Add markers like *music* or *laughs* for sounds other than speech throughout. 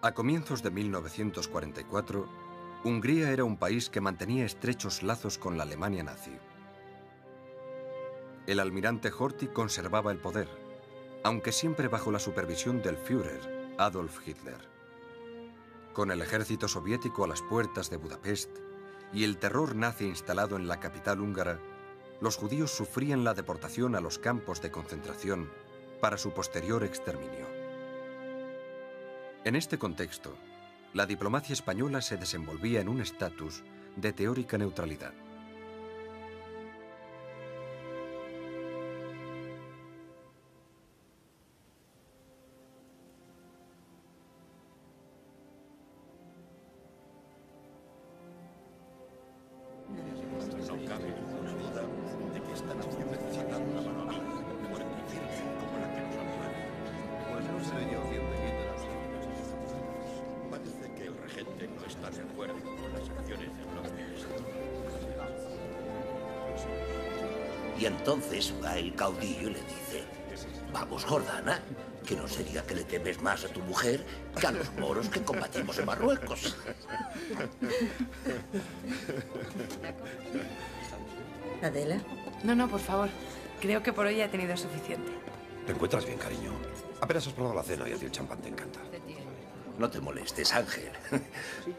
A comienzos de 1944, Hungría era un país que mantenía estrechos lazos con la Alemania nazi. El almirante Horthy conservaba el poder, aunque siempre bajo la supervisión del Führer, Adolf Hitler. Con el ejército soviético a las puertas de Budapest y el terror nazi instalado en la capital húngara, los judíos sufrían la deportación a los campos de concentración para su posterior exterminio. En este contexto, la diplomacia española se desenvolvía en un estatus de teórica neutralidad. Caudillo y le dice, vamos, Jordana, que no sería que le temes más a tu mujer que a los moros que combatimos en Marruecos. ¿Adela? No, no, por favor. Creo que por hoy ha tenido suficiente. ¿Te encuentras bien, cariño? Apenas has probado la cena y a ti el champán te encanta. No te molestes, Ángel.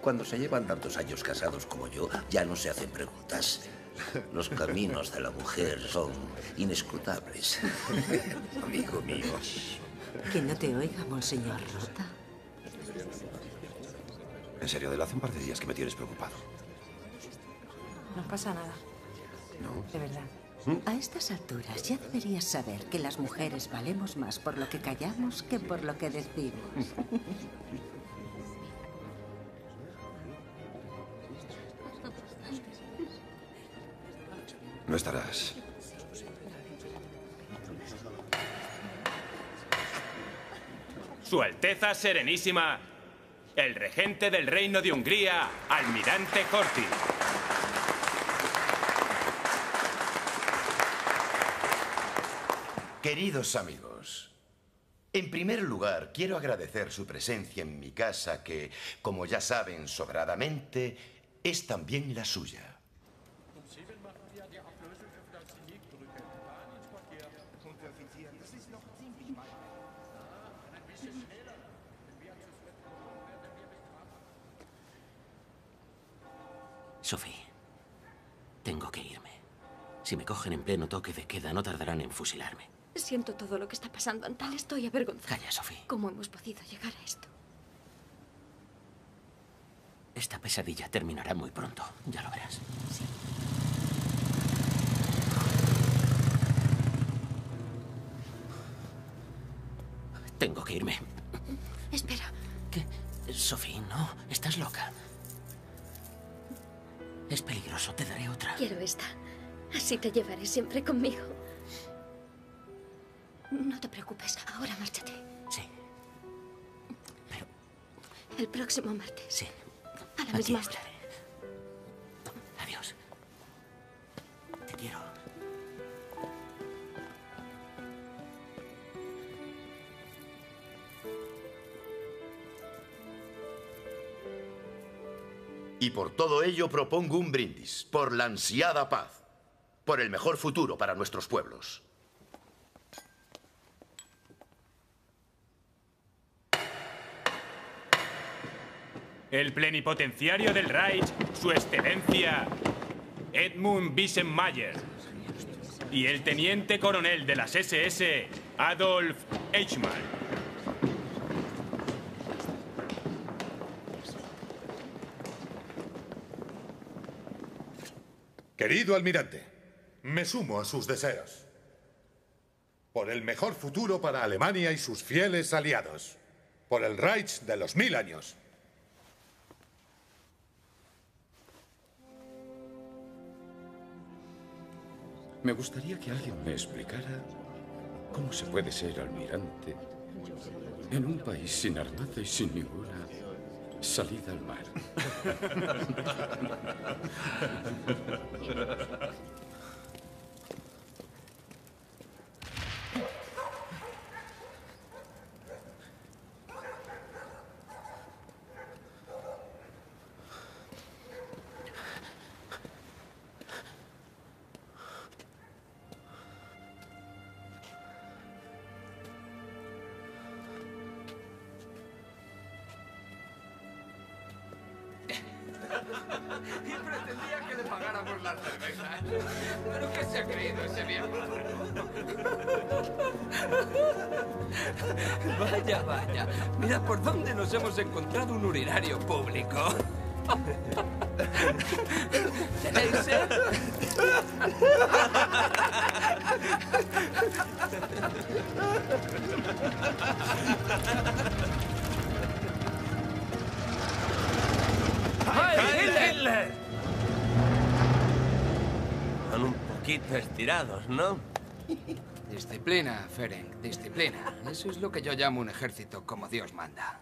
Cuando se llevan tantos años casados como yo, ya no se hacen preguntas. Los caminos de la mujer son inescrutables. *laughs* Amigo mío. Que no te oiga, monseñor Rota. En serio, Adela, hace un par de días que me tienes preocupado. No pasa nada. ¿No? De verdad. A estas alturas ya deberías saber que las mujeres valemos más por lo que callamos que por lo que decimos. *laughs* No estarás. Su Alteza Serenísima, el regente del Reino de Hungría, Almirante Corti. Queridos amigos, en primer lugar quiero agradecer su presencia en mi casa que, como ya saben sobradamente, es también la suya. Sophie, tengo que irme. Si me cogen en pleno toque de queda, no tardarán en fusilarme. Siento todo lo que está pasando, Antal. Estoy avergonzada. Calla, Sophie. ¿Cómo hemos podido llegar a esto? Esta pesadilla terminará muy pronto. Ya lo verás. Tengo que irme. Espera. ¿Qué? Sophie, no. Estás loca. Es peligroso. Te daré otra. Quiero esta. Así te llevaré siempre conmigo. No te preocupes. Ahora márchate. Sí. El próximo martes. Sí. A la Aquí misma hora. Y por todo ello propongo un brindis, por la ansiada paz, por el mejor futuro para nuestros pueblos. El plenipotenciario del Reich, su excelencia Edmund Bissenmayer. Y el teniente coronel de las SS, Adolf Eichmann. Querido almirante, me sumo a sus deseos. Por el mejor futuro para Alemania y sus fieles aliados. Por el Reich de los mil años. Me gustaría que alguien me explicara cómo se puede ser almirante en un país sin armada y sin ninguna salida al mar. *laughs* ¿no? Disciplina, Ferenc, disciplina. Eso es lo que yo llamo un ejército como Dios manda.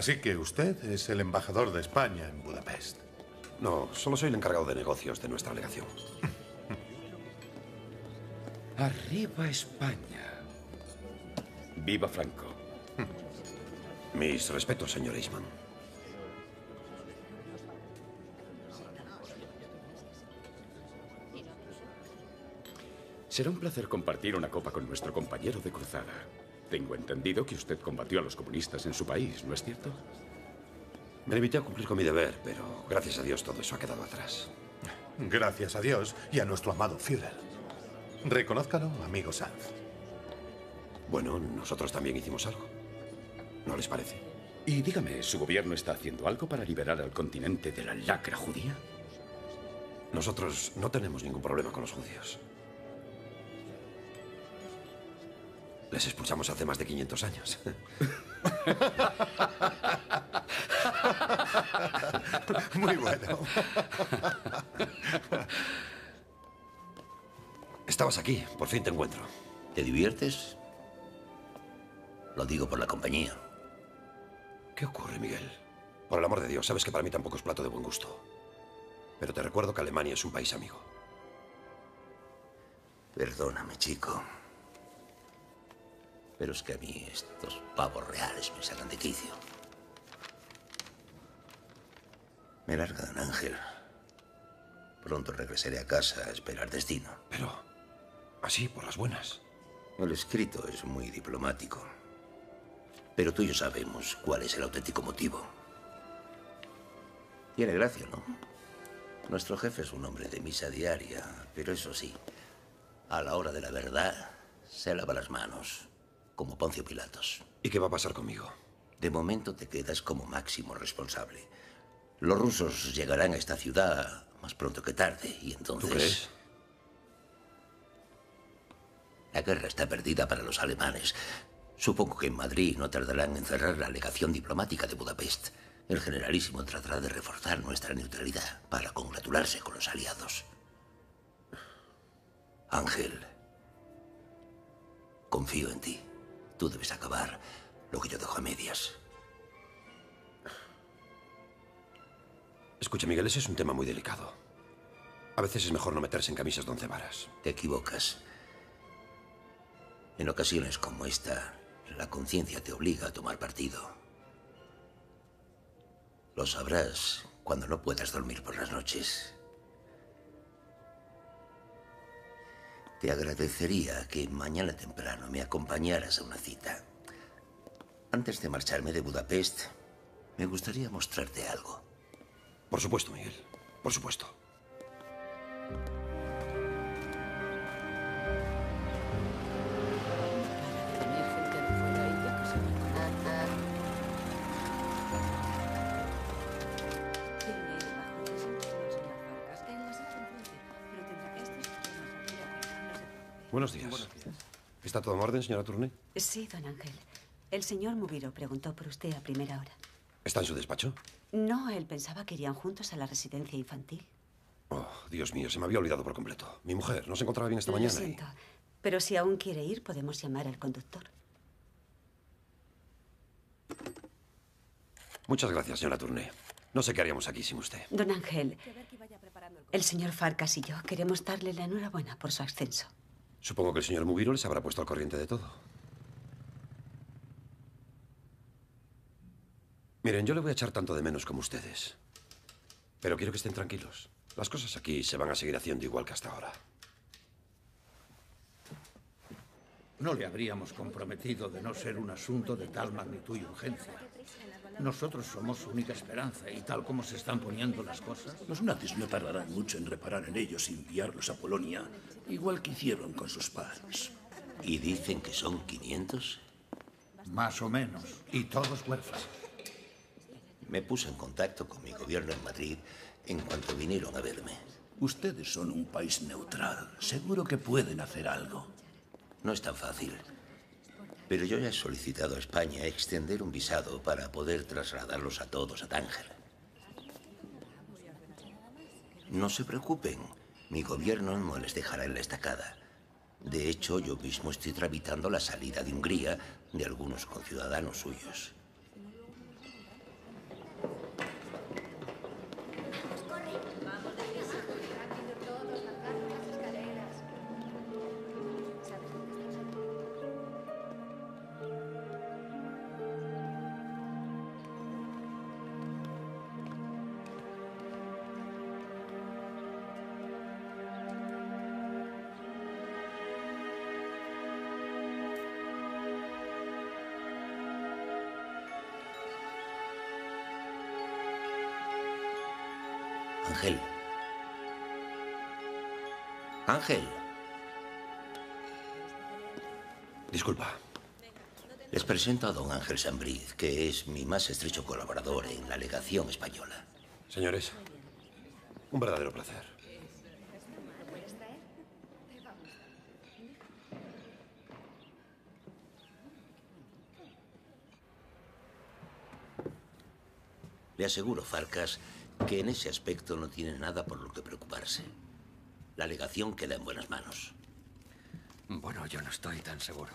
Así que usted es el embajador de España en Budapest. No, solo soy el encargado de negocios de nuestra delegación. *laughs* Arriba España. Viva Franco. Mis respetos, señor Eisman. Será un placer compartir una copa con nuestro compañero de cruzada. Tengo entendido que usted combatió a los comunistas en su país, ¿no es cierto? Me limité a cumplir con mi deber, pero gracias a Dios todo eso ha quedado atrás. Gracias a Dios y a nuestro amado Führer. Reconózcalo, amigo Sanz. Bueno, nosotros también hicimos algo. ¿No les parece? Y dígame, ¿su gobierno está haciendo algo para liberar al continente de la lacra judía? Nosotros no tenemos ningún problema con los judíos. Les expulsamos hace más de 500 años. *laughs* Muy bueno. Estabas aquí, por fin te encuentro. ¿Te diviertes? Lo digo por la compañía. ¿Qué ocurre, Miguel? Por el amor de Dios, sabes que para mí tampoco es plato de buen gusto. Pero te recuerdo que Alemania es un país amigo. Perdóname, chico. Pero es que a mí estos pavos reales me sacan de quicio. Me larga don Ángel. Pronto regresaré a casa a esperar destino. Pero, así, por las buenas. El escrito es muy diplomático. Pero tú y yo sabemos cuál es el auténtico motivo. Tiene gracia, ¿no? Nuestro jefe es un hombre de misa diaria, pero eso sí, a la hora de la verdad, se lava las manos, como Poncio Pilatos. ¿Y qué va a pasar conmigo? De momento te quedas como máximo responsable. Los rusos llegarán a esta ciudad más pronto que tarde, y entonces... ¿Tú crees? La guerra está perdida para los alemanes. Supongo que en Madrid no tardarán en cerrar la legación diplomática de Budapest. El generalísimo tratará de reforzar nuestra neutralidad para congratularse con los aliados. Ángel, confío en ti. Tú debes acabar lo que yo dejo a medias. Escucha, Miguel, ese es un tema muy delicado. A veces es mejor no meterse en camisas de once varas. Te equivocas. En ocasiones como esta, la conciencia te obliga a tomar partido. Lo sabrás cuando no puedas dormir por las noches. Te agradecería que mañana temprano me acompañaras a una cita. Antes de marcharme de Budapest, me gustaría mostrarte algo. Por supuesto, Miguel. Por supuesto. Buenos días. ¿Está todo en orden, señora Tourné? Sí, don Ángel. El señor Mubiro preguntó por usted a primera hora. ¿Está en su despacho? No, él pensaba que irían juntos a la residencia infantil. Oh, Dios mío, se me había olvidado por completo. Mi mujer no se encontraba bien esta Lo mañana. y- siento. Pero si aún quiere ir, podemos llamar al conductor. Muchas gracias, señora Tourné. No sé qué haríamos aquí sin usted. Don Ángel, El señor Farcas y yo queremos darle la enhorabuena por su ascenso. Supongo que el señor Mubiro les habrá puesto al corriente de todo. Miren, yo le voy a echar tanto de menos como ustedes. Pero quiero que estén tranquilos. Las cosas aquí se van a seguir haciendo igual que hasta ahora. No le habríamos comprometido de no ser un asunto de tal magnitud y urgencia. Nosotros somos su única esperanza y tal como se están poniendo las cosas. Los nazis no tardarán mucho en reparar en ellos y enviarlos a Polonia, igual que hicieron con sus padres. ¿Y dicen que son 500? Más o menos. Y todos huérfanos. Me puse en contacto con mi gobierno en Madrid en cuanto vinieron a verme. Ustedes son un país neutral. Seguro que pueden hacer algo. No es tan fácil. Pero yo ya he solicitado a España extender un visado para poder trasladarlos a todos a Tánger. No se preocupen, mi gobierno no les dejará en la estacada. De hecho, yo mismo estoy tramitando la salida de Hungría de algunos conciudadanos suyos. Ángel. Disculpa. Les presento a don Ángel Sambriz, que es mi más estrecho colaborador en la legación española. Señores, un verdadero placer. Le aseguro, Farcas, que en ese aspecto no tiene nada por lo que preocuparse. La legación queda en buenas manos. Bueno, yo no estoy tan seguro.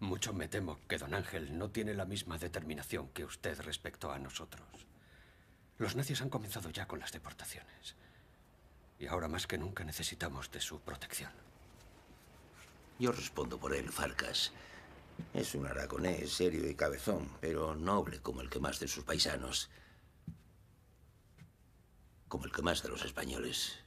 Mucho me temo que don Ángel no tiene la misma determinación que usted respecto a nosotros. Los nazis han comenzado ya con las deportaciones. Y ahora más que nunca necesitamos de su protección. Yo respondo por él, Farcas. Es un aragonés serio y cabezón, pero noble como el que más de sus paisanos. Como el que más de los españoles.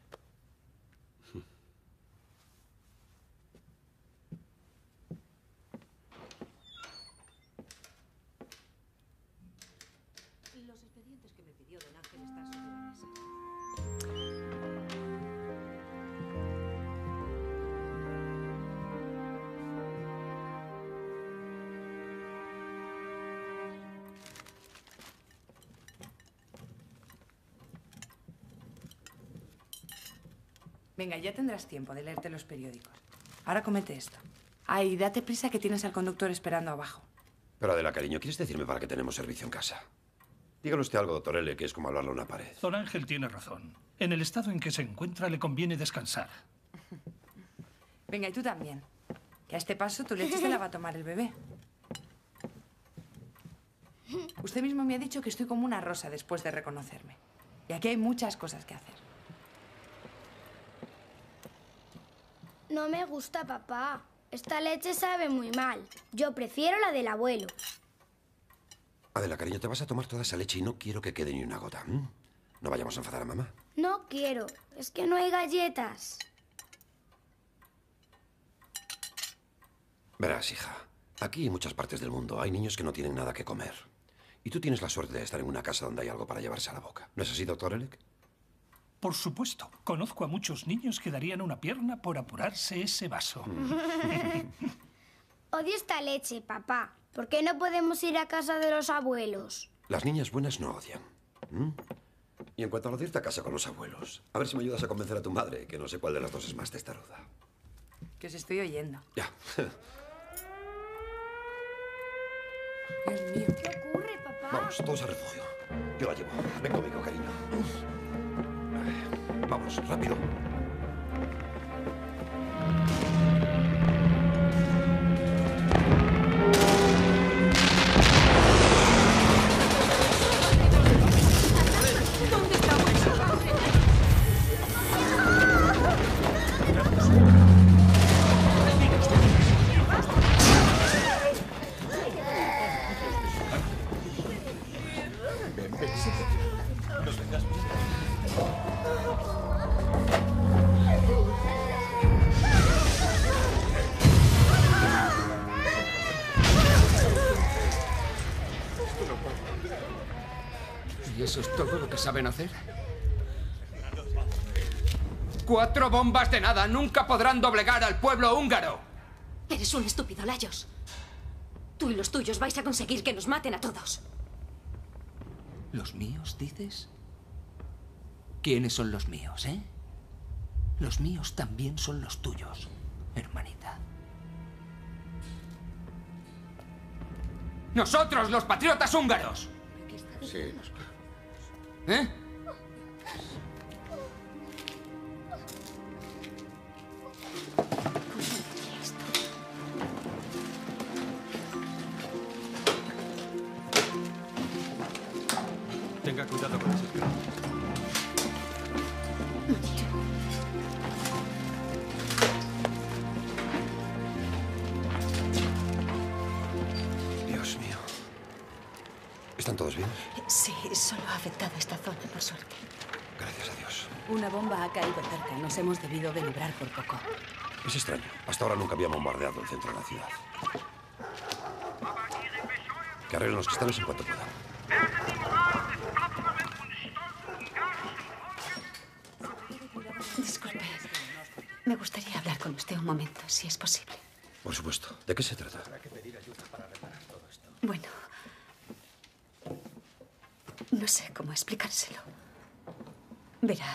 Venga, ya tendrás tiempo de leerte los periódicos. Ahora comete esto. Ay, date prisa que tienes al conductor esperando abajo. Pero Adela, cariño, ¿quieres decirme para qué tenemos servicio en casa? Dígale usted algo, doctor L, que es como hablarle a una pared. Don Ángel tiene razón. En el estado en que se encuentra le conviene descansar. Venga, y tú también. Que a este paso tu leche se la va a tomar el bebé. Usted mismo me ha dicho que estoy como una rosa después de reconocerme. Y aquí hay muchas cosas que hacer. No me gusta, papá. Esta leche sabe muy mal. Yo prefiero la del abuelo. Adela, cariño, te vas a tomar toda esa leche y no quiero que quede ni una gota. No vayamos a enfadar a mamá. No quiero. Es que no hay galletas. Verás, hija, aquí en muchas partes del mundo hay niños que no tienen nada que comer. Y tú tienes la suerte de estar en una casa donde hay algo para llevarse a la boca. ¿No es así, doctor Elec? Por supuesto, conozco a muchos niños que darían una pierna por apurarse ese vaso. *laughs* Odio esta leche, papá. ¿Por qué no podemos ir a casa de los abuelos? Las niñas buenas no odian. ¿m? Y en cuanto a lo de irte a casa con los abuelos, a ver si me ayudas a convencer a tu madre, que no sé cuál de las dos es más testaruda. Que os estoy oyendo. Ya. *laughs* Dios mío. ¿Qué ocurre, papá? Vamos, todos al refugio. Yo la llevo. Ven conmigo, cariño. Vamos, rápido. Saben hacer? Cuatro bombas de nada. Nunca podrán doblegar al pueblo húngaro. Eres un estúpido, Layos. Tú y los tuyos vais a conseguir que nos maten a todos. ¿Los míos, dices? ¿Quiénes son los míos, eh? Los míos también son los tuyos, hermanita. Nosotros, los patriotas húngaros. Sí. ¿Eh? Tenga cuidado con ese escalón. Dios Sí, solo ha afectado esta zona, por suerte. Gracias a Dios. Una bomba ha caído cerca. Nos hemos debido de librar por poco. Es extraño. Hasta ahora nunca había bombardeado el centro de la ciudad. Que arreglen los cristales en cuanto puedan. Disculpe. Me gustaría hablar con usted un momento, si es posible. Por supuesto. ¿De qué se trata? Bueno. No sé cómo explicárselo. Verá,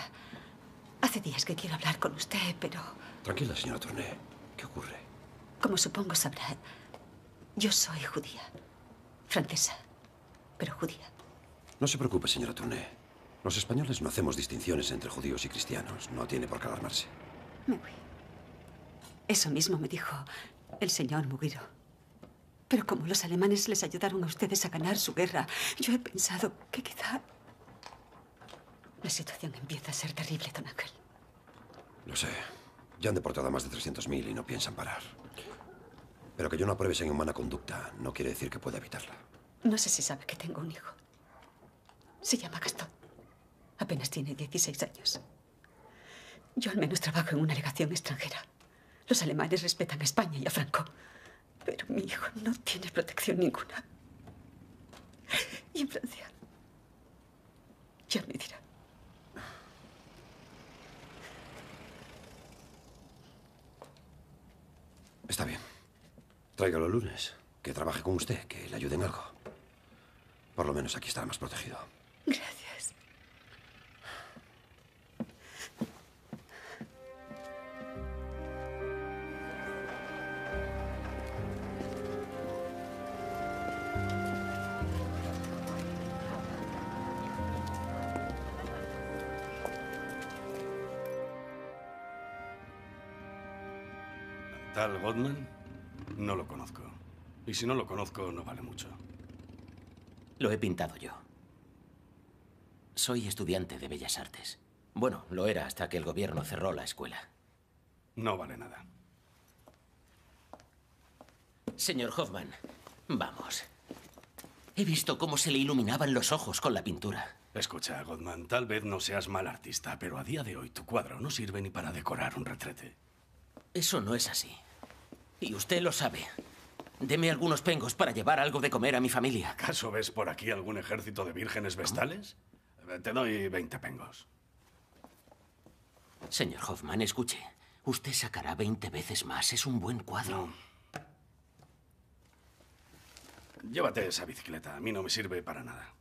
hace días que quiero hablar con usted, pero Tranquila, señora Tourné. ¿Qué ocurre? como supongo sabrá, yo soy judía. Francesa, pero judía. No se preocupe, señora Tourné. Los españoles no hacemos distinciones entre judíos y cristianos. No tiene por qué alarmarse. Me voy. Eso mismo me dijo el señor Mugiro. Pero como los alemanes les ayudaron a ustedes a ganar su guerra, yo he pensado que quizá... La situación empieza a ser terrible, don Ángel. Lo sé. Ya han deportado a más de 300.000 y no piensan parar. Pero que yo no apruebe esa inhumana conducta no quiere decir que pueda evitarla. No sé si sabe que tengo un hijo. Se llama Gastón. Apenas tiene 16 años. Yo al menos trabajo en una legación extranjera. Los alemanes respetan a España y a Franco. Pero mi hijo no tiene protección ninguna. Y en Francia. Ya me dirá. Está bien. Tráigalo el lunes. Que trabaje con usted, que le ayude en algo. Por lo menos aquí estará más protegido. Gracias. ¿Tal Godman? No lo conozco. Y si no lo conozco, no vale mucho. Lo he pintado yo. Soy estudiante de Bellas Artes. Bueno, lo era hasta que el gobierno cerró la escuela. No vale nada. Señor Hoffman, vamos. He visto cómo se le iluminaban los ojos con la pintura. Escucha, Godman, tal vez no seas mal artista, pero a día de hoy tu cuadro no sirve ni para decorar un retrete. Eso no es así. Y usted lo sabe. Deme algunos pengos para llevar algo de comer a mi familia. ¿Acaso ves por aquí algún ejército de vírgenes vestales? Eh, Te doy 20 pengos. Señor Hoffman, escuche. Usted sacará 20 veces más. Es un buen cuadro. Llévate esa bicicleta. A mí no me sirve para nada.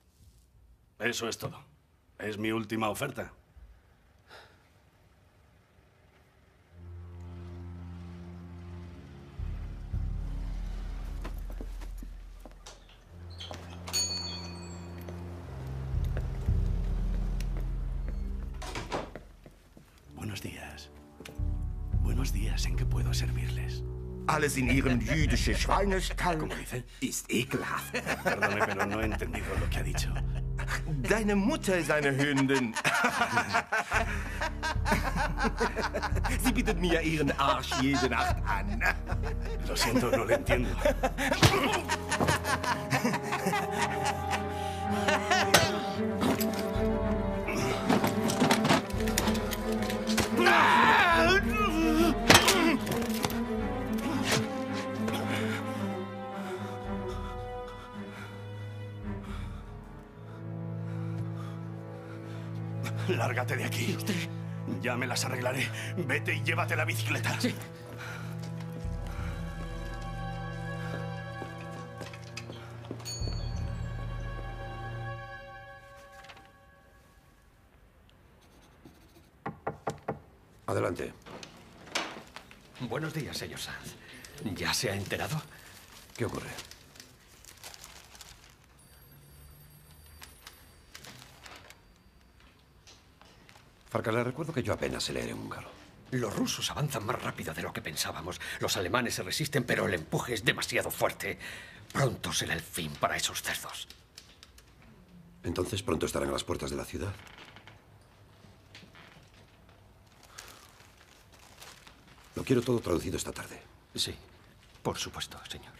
Eso es todo. Es mi última oferta. Alles in Ihrem *laughs* jüdischen Schweinestall ist ekelhaft. *laughs* Lo. Deine Mutter ist eine Hündin. *laughs* Sie bietet mir ihren Arsch jede Nacht an. Lo siento, no le entiendo. Lárgate de aquí. Ya me las arreglaré. Vete y llévate la bicicleta. Sí. Adelante. Buenos días, señor Sanz. ¿Ya se ha enterado? ¿Qué ocurre? Farca, le recuerdo que yo apenas sé leer en húngaro. Los rusos avanzan más rápido de lo que pensábamos. Los alemanes se resisten, pero el empuje es demasiado fuerte. Pronto será el fin para esos cerdos. Entonces pronto estarán a las puertas de la ciudad. Lo quiero todo traducido esta tarde. Sí, por supuesto, señor.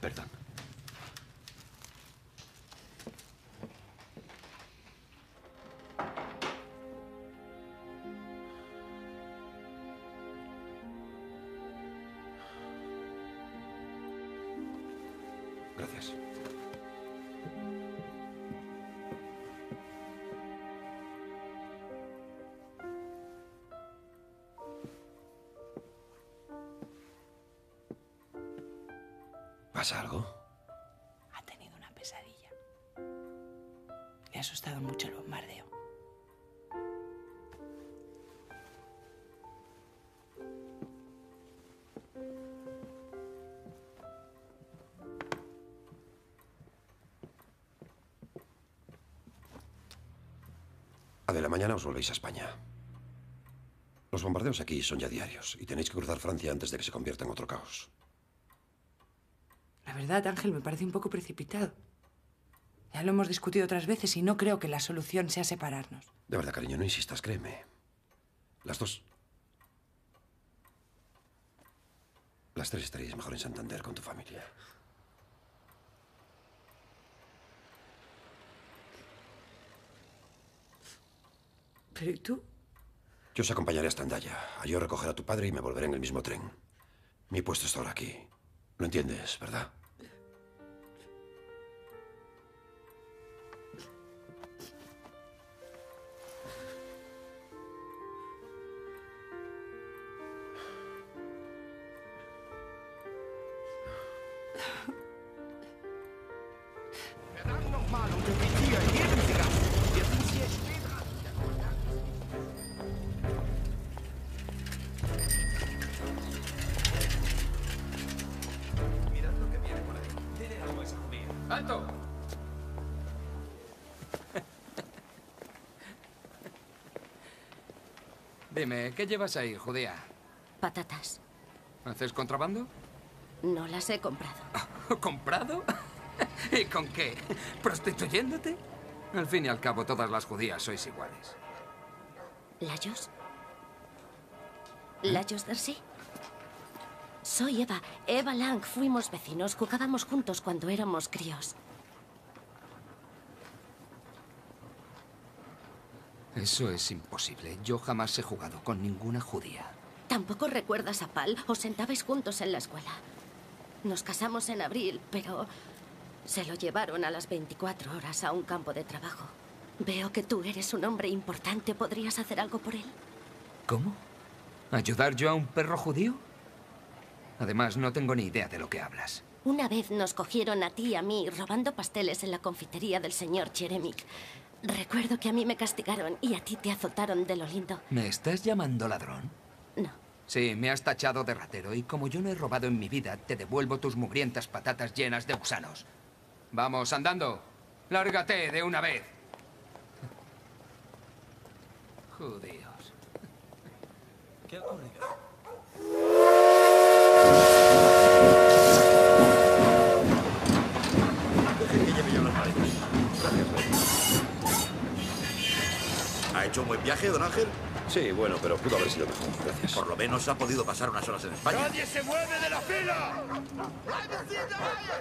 Perdón. Mañana os volvéis a España. Los bombardeos aquí son ya diarios y tenéis que cruzar Francia antes de que se convierta en otro caos. La verdad, Ángel, me parece un poco precipitado. Ya lo hemos discutido otras veces y no creo que la solución sea separarnos. De verdad, cariño, no insistas, créeme. Las dos... Las tres estaréis mejor en Santander con tu familia. Pero ¿y tú? Yo os acompañaré hasta Andaya. Allí os recoger a tu padre y me volveré en el mismo tren. Mi puesto está ahora aquí. Lo entiendes, ¿verdad? Dime, ¿qué llevas ahí, judía? Patatas. ¿Haces contrabando? No las he comprado. *laughs* ¿Comprado? *laughs* ¿Y con qué? ¿Prostituyéndote? Al fin y al cabo, todas las judías sois iguales. ¿Layos? ¿Layos Darcy? Soy Eva. Eva Lang. Fuimos vecinos. Jugábamos juntos cuando éramos críos. Eso es imposible. Yo jamás he jugado con ninguna judía. ¿Tampoco recuerdas a Pal? Os sentabais juntos en la escuela. Nos casamos en abril, pero se lo llevaron a las 24 horas a un campo de trabajo. Veo que tú eres un hombre importante. ¿Podrías hacer algo por él? ¿Cómo? ¿Ayudar yo a un perro judío? Además, no tengo ni idea de lo que hablas. Una vez nos cogieron a ti y a mí robando pasteles en la confitería del señor Cheremik. Recuerdo que a mí me castigaron y a ti te azotaron de lo lindo. ¿Me estás llamando ladrón? No. Sí, me has tachado de ratero y como yo no he robado en mi vida, te devuelvo tus mugrientas patatas llenas de gusanos. Vamos, andando. Lárgate de una vez. Judíos. ¿Qué ha ocurrido? ¿Ha hecho un buen viaje, don Ángel? Sí, bueno, pero pudo haber sido mejor. Gracias. Por lo menos ha podido pasar unas horas en España. ¡Nadie se mueve de la fila!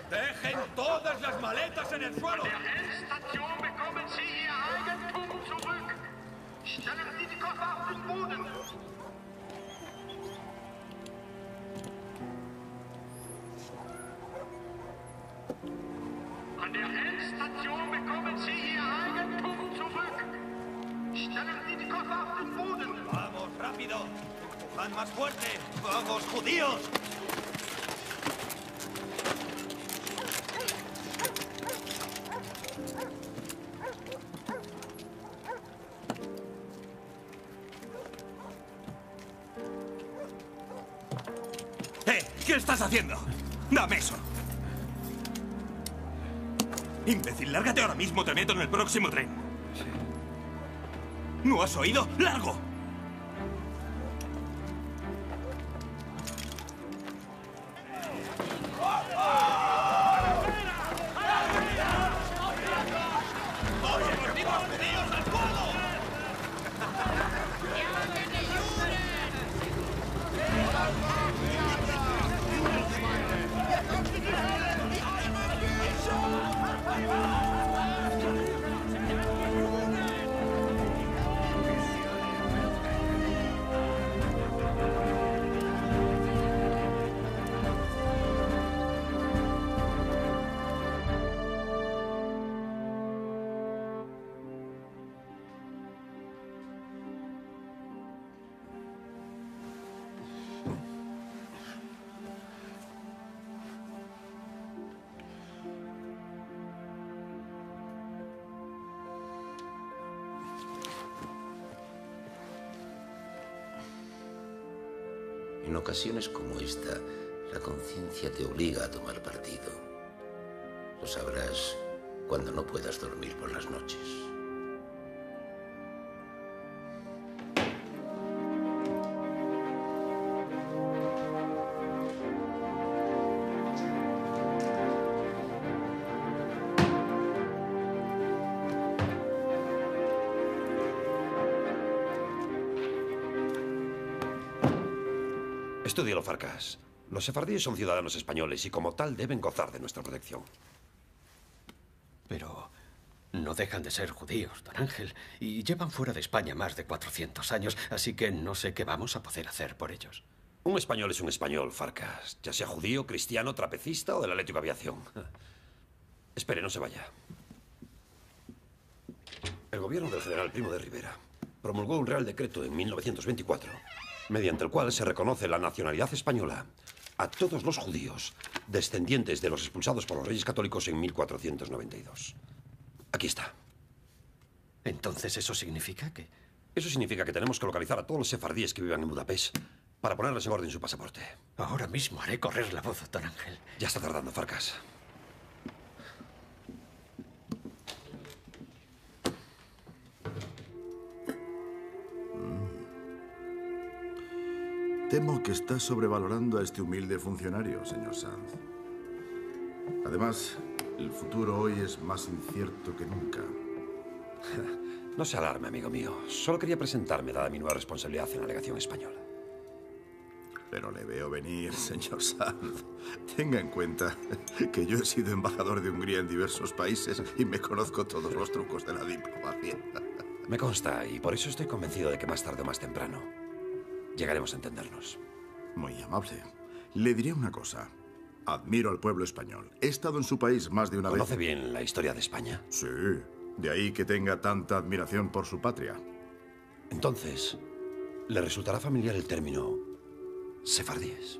¡Dejen todas las maletas en el suelo! Endstation bekommen Sie Ihr Eigentum zurück. Stellen Sie die Koffer auf den Boden. An der Endstation bekommen Sie Ihr Eigentum rápido! ¡Empujad más fuerte! ¡Vamos, judíos! ¡Eh! ¿Qué estás haciendo? ¡Dame eso! Imbécil, lárgate ahora mismo, te meto en el próximo tren. ¿No has oído? ¡Largo! En ocasiones como esta, la conciencia te obliga a tomar partido. Lo sabrás cuando no puedas dormir por las noches. Farcas. Los sefardíes son ciudadanos españoles y como tal deben gozar de nuestra protección. Pero no dejan de ser judíos, don Ángel, y llevan fuera de España más de 400 años, así que no sé qué vamos a poder hacer por ellos. Un español es un español, Farcas, ya sea judío, cristiano, trapecista o del Atlético Aviación. *laughs* Espere, no se vaya. El gobierno del general Primo de Rivera promulgó un real decreto en 1924, mediante el cual se reconoce la nacionalidad española a todos los judíos descendientes de los expulsados por los reyes católicos en 1492. Aquí está. Entonces, ¿eso significa que...? Eso significa que tenemos que localizar a todos los sefardíes que vivan en Budapest para ponerles en orden su pasaporte. Ahora mismo haré correr la voz, don Ángel. Ya está tardando, Farcas. Temo que está sobrevalorando a este humilde funcionario, señor Sanz. Además, el futuro hoy es más incierto que nunca. *laughs* No se alarme, amigo mío. Solo quería presentarme, dada mi nueva responsabilidad en la legación española. Pero le veo venir, señor Sanz. Tenga en cuenta que yo he sido embajador de Hungría en diversos países y me conozco todos los trucos de la diplomacia. Me consta, y por eso estoy convencido de que más tarde o más temprano llegaremos a entendernos. Muy amable. Le diré una cosa. Admiro al pueblo español. He estado en su país más de una vez. ¿Conoce bien la historia de España? Sí. De ahí que tenga tanta admiración por su patria. Entonces, ¿le resultará familiar el término sefardíes?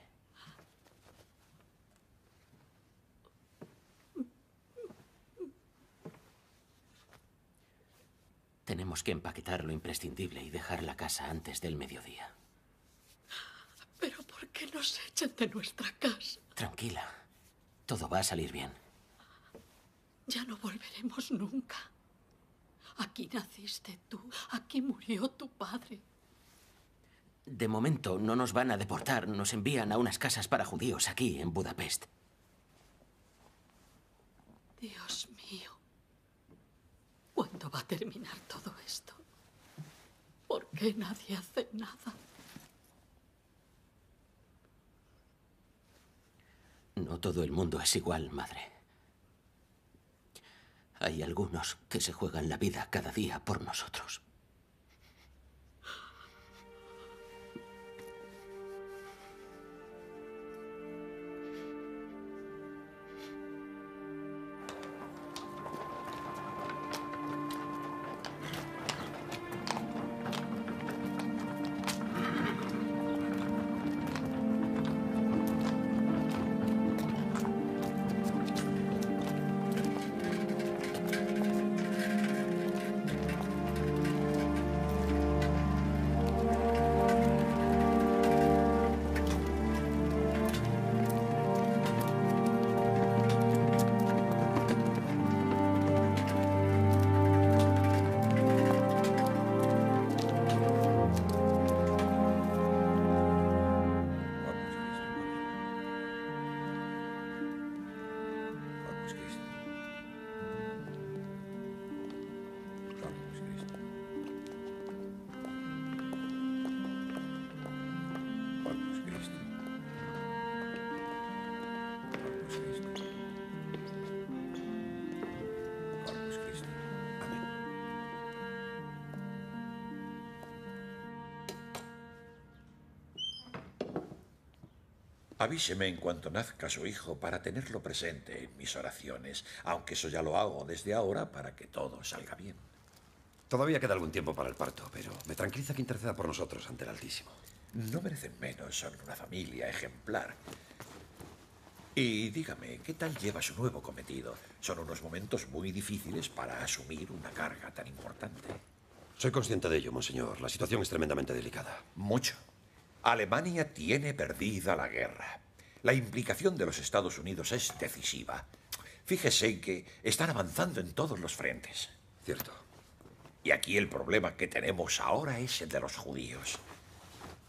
que empaquetar lo imprescindible y dejar la casa antes del mediodía. Pero ¿por qué nos echan de nuestra casa? Tranquila. Todo va a salir bien. Ya no volveremos nunca. Aquí naciste tú, aquí murió tu padre. De momento no nos van a deportar. Nos envían a unas casas para judíos aquí en Budapest. Dios mío. ¿Cuándo va a terminar todo esto? ¿Por qué nadie hace nada? No todo el mundo es igual, madre. Hay algunos que se juegan la vida cada día por nosotros. Avíseme en cuanto nazca su hijo para tenerlo presente en mis oraciones, aunque eso ya lo hago desde ahora para que todo salga bien. Todavía queda algún tiempo para el parto, pero me tranquiliza que interceda por nosotros ante el Altísimo. No merecen menos, son una familia ejemplar. Y dígame, ¿qué tal lleva su nuevo cometido? Son unos momentos muy difíciles para asumir una carga tan importante. Soy consciente de ello, monseñor. La situación es tremendamente delicada. Mucho. Alemania tiene perdida la guerra. La implicación de los Estados Unidos es decisiva. Fíjese que están avanzando en todos los frentes. Cierto. Y aquí el problema que tenemos ahora es el de los judíos.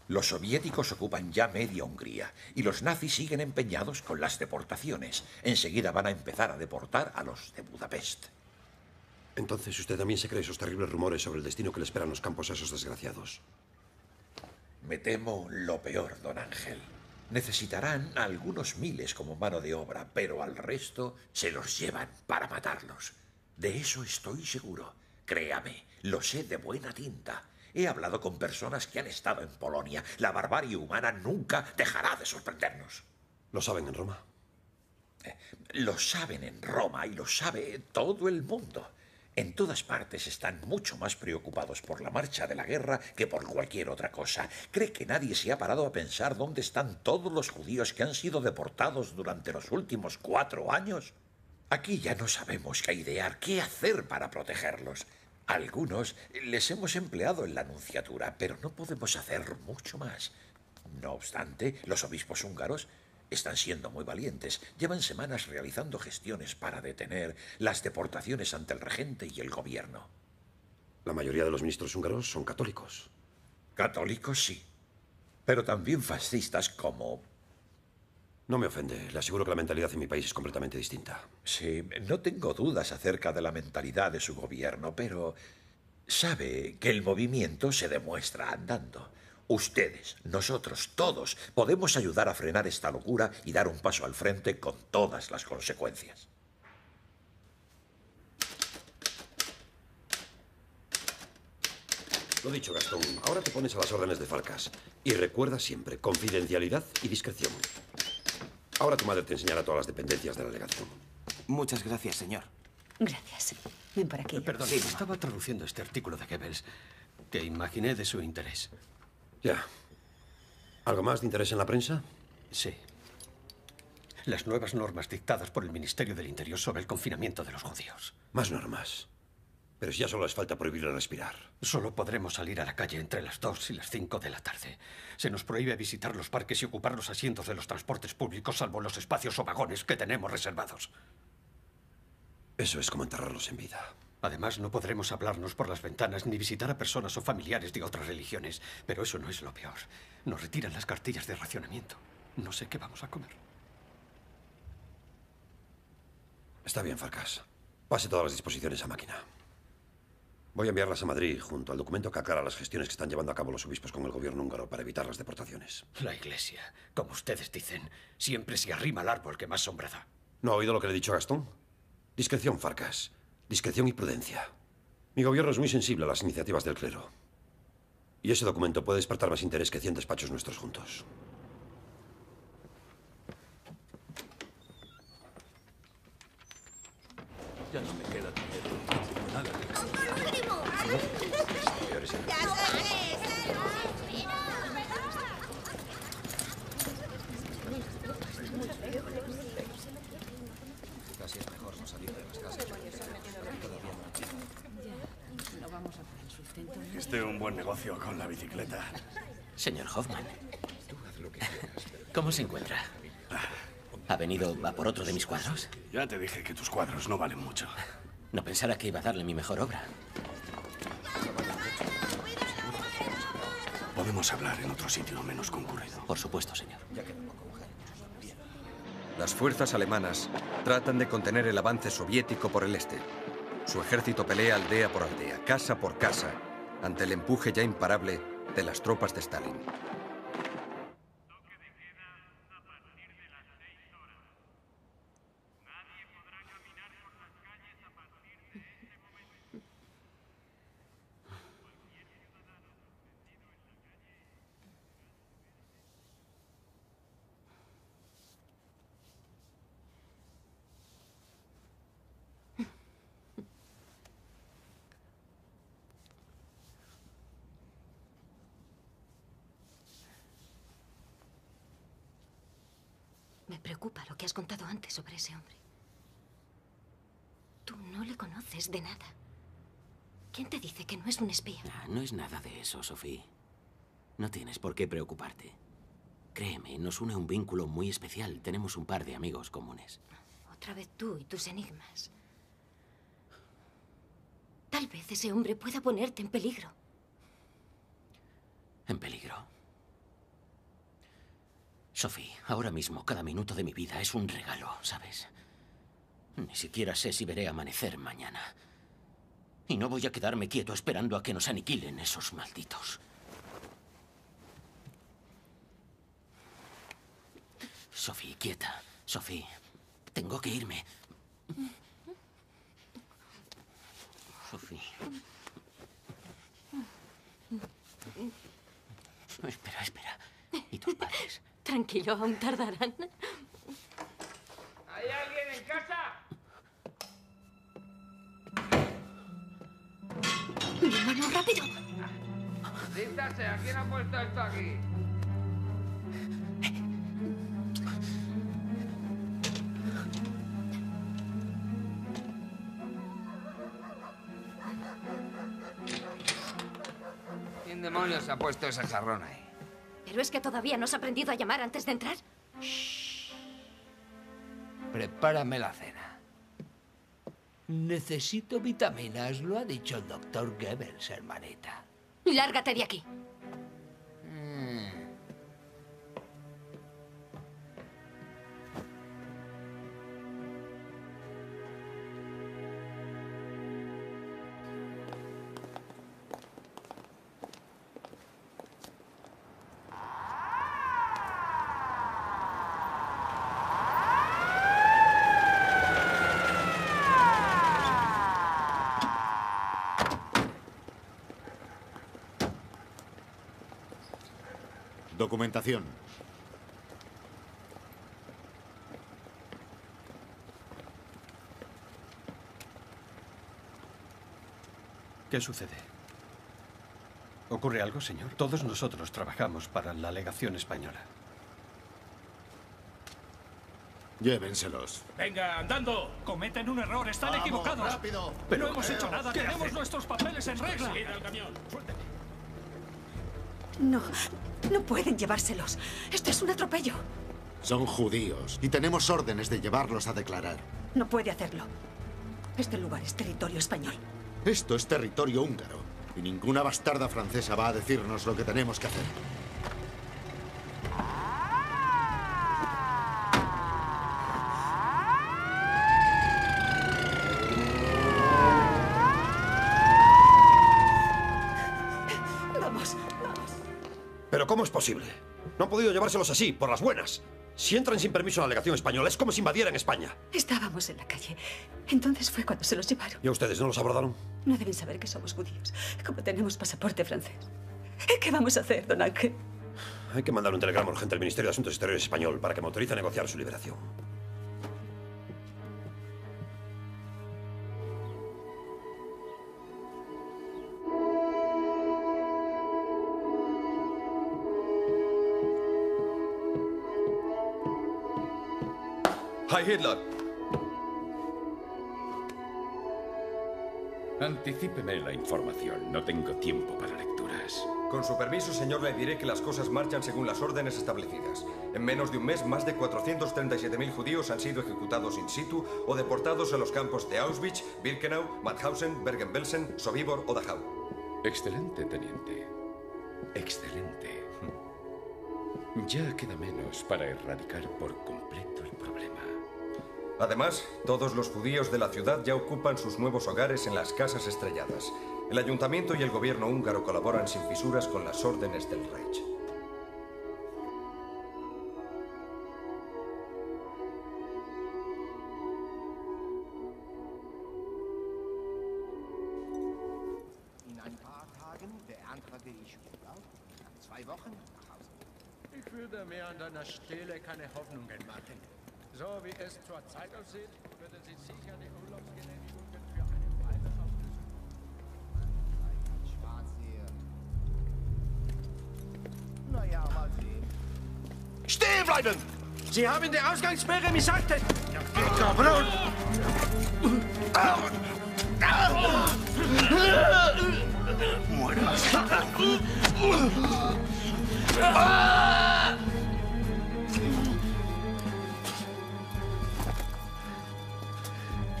Los soviéticos ocupan ya media Hungría y los nazis siguen empeñados con las deportaciones. Enseguida van a empezar a deportar a los de Budapest. Entonces usted también se cree esos terribles rumores sobre el destino que le esperan los campos a esos desgraciados. Me temo lo peor, don Ángel. Necesitarán algunos miles como mano de obra, pero al resto se los llevan para matarlos. De eso estoy seguro. Créame, lo sé de buena tinta. He hablado con personas que han estado en Polonia. La barbarie humana nunca dejará de sorprendernos. ¿Lo saben en Roma? Eh, Lo saben en Roma y lo sabe todo el mundo. En todas partes están mucho más preocupados por la marcha de la guerra que por cualquier otra cosa. ¿Cree que nadie se ha parado a pensar dónde están todos los judíos que han sido deportados durante los últimos cuatro años? Aquí ya no sabemos qué idear, qué hacer para protegerlos. Algunos les hemos empleado en la anunciatura, pero no podemos hacer mucho más. No obstante, los obispos húngaros están siendo muy valientes. Llevan semanas realizando gestiones para detener las deportaciones ante el regente y el gobierno. La mayoría de los ministros húngaros son católicos. Católicos sí, pero también fascistas como... No me ofende. Le aseguro que la mentalidad en mi país es completamente distinta. Sí, no tengo dudas acerca de la mentalidad de su gobierno, pero sabe que el movimiento se demuestra andando. Ustedes, nosotros, todos, podemos ayudar a frenar esta locura y dar un paso al frente con todas las consecuencias. Lo dicho, Gastón. Ahora te pones a las órdenes de Falcas. Y recuerda siempre confidencialidad y discreción. Ahora tu madre te enseñará todas las dependencias de la legación. Muchas gracias, señor. Gracias. Ven por aquí. Perdón, estaba traduciendo este artículo de Goebbels que imaginé de su interés. Ya. ¿Algo más de interés en la prensa? Sí. Las nuevas normas dictadas por el Ministerio del Interior sobre el confinamiento de los judíos. Más normas. Pero si ya solo les falta prohibirle respirar. Solo podremos salir a la calle entre las 2 y las 5 de la tarde. Se nos prohíbe visitar los parques y ocupar los asientos de los transportes públicos, salvo los espacios o vagones que tenemos reservados. Eso es como enterrarlos en vida. Además, no podremos hablarnos por las ventanas ni visitar a personas o familiares de otras religiones. Pero eso no es lo peor. Nos retiran las cartillas de racionamiento. No sé qué vamos a comer. Está bien, Farkas. Pase todas las disposiciones a máquina. Voy a enviarlas a Madrid junto al documento que aclara las gestiones que están llevando a cabo los obispos con el gobierno húngaro para evitar las deportaciones. La iglesia, como ustedes dicen, siempre se arrima al árbol que más sombra da. ¿No ha oído lo que le he dicho a Gastón? Discreción, Farkas. Discreción y prudencia. Mi gobierno es muy sensible a las iniciativas del clero. Y ese documento puede despertar más interés que 100 despachos nuestros juntos. Ya no me queda dinero. No tengo nada que Casi es mejor no salir de las casas. No vamos a por el sustento. Hiciste un buen negocio con la bicicleta. Señor Hoffman. ¿Cómo se encuentra? ¿Ha venido a por otro de mis cuadros? Ya te dije que tus cuadros no valen mucho. No pensara que iba a darle mi mejor obra. Podemos hablar en otro sitio menos concurrido. Por supuesto, señor. Las fuerzas alemanas tratan de contener el avance soviético por el este. Su ejército pelea aldea por aldea, casa por casa, ante el empuje ya imparable de las tropas de Stalin. Me preocupa lo que has contado antes sobre ese hombre. Tú no le conoces de nada. ¿Quién te dice que no es un espía? Ah, no es nada de eso, Sophie. No tienes por qué preocuparte. Créeme, nos une un vínculo muy especial. Tenemos un par de amigos comunes. Otra vez tú y tus enigmas. Tal vez ese hombre pueda ponerte en peligro. ¿En peligro? Sophie, ahora mismo cada minuto de mi vida es un regalo, ¿sabes? Ni siquiera sé si veré amanecer mañana. Y no voy a quedarme quieto esperando a que nos aniquilen esos malditos. Sophie, quieta. Sophie, tengo que irme. Sophie. Espera, espera. ¿Y tus padres? Tranquilo, aún tardarán. ¿Hay alguien en casa? Mi hermano, rápido. Sea, ¿quién ha puesto esto aquí? ¿Quién demonios ha puesto ese jarrón ahí? ¿Pero es que todavía no has aprendido a llamar antes de entrar? Prepárame la cena. Necesito vitaminas, lo ha dicho el doctor Goebbels, hermanita. Lárgate de aquí. Documentación. ¿Qué sucede? ¿Ocurre algo, señor? Todos nosotros trabajamos para la legación española. Llévenselos. Venga, andando. Cometen un error, están Vamos, equivocados. rápido. no hemos hecho nada, ¿Qué tenemos hacen? nuestros papeles en regla. No, no pueden llevárselos. Esto es un atropello. Son judíos y tenemos órdenes de llevarlos a declarar. No puede hacerlo. Este lugar es territorio español. Esto es territorio húngaro y ninguna bastarda francesa va a decirnos lo que tenemos que hacer. No han podido llevárselos así, por las buenas. Si entran sin permiso a la legación española, es como si invadieran España. Estábamos en la calle. Entonces fue cuando se los llevaron. ¿Y a ustedes no los abordaron? No deben saber que somos judíos, como tenemos pasaporte francés. ¿Qué vamos a hacer, don Ángel? Hay que mandar un telegrama urgente al Ministerio de Asuntos Exteriores español para que me autorice a negociar su liberación. ¡Hi Hitler! Anticípeme la información. No tengo tiempo para lecturas. Con su permiso, señor, le diré que las cosas marchan según las órdenes establecidas. En menos de un mes, más de 437.000 judíos han sido ejecutados in situ o deportados a los campos de Auschwitz, Birkenau, Mauthausen, Bergen-Belsen, Sobibor o Dachau. Excelente, teniente. Excelente. Ya queda menos para erradicar por completo el. Además, todos los judíos de la ciudad ya ocupan sus nuevos hogares en las casas estrelladas. El ayuntamiento y el gobierno húngaro colaboran sin fisuras con las órdenes del Reich. Ich würde mir an deiner Stelle keine Hoffnungen machen. So wie es zurzeit aussieht, würde sie sicher die Urlaubsgenehmigungen für eine Weile auflösen. Schwarz hier. Naja, mal sehen. Stehen bleiben! Sie haben die Ausgangssperre missachtet! Cabrón!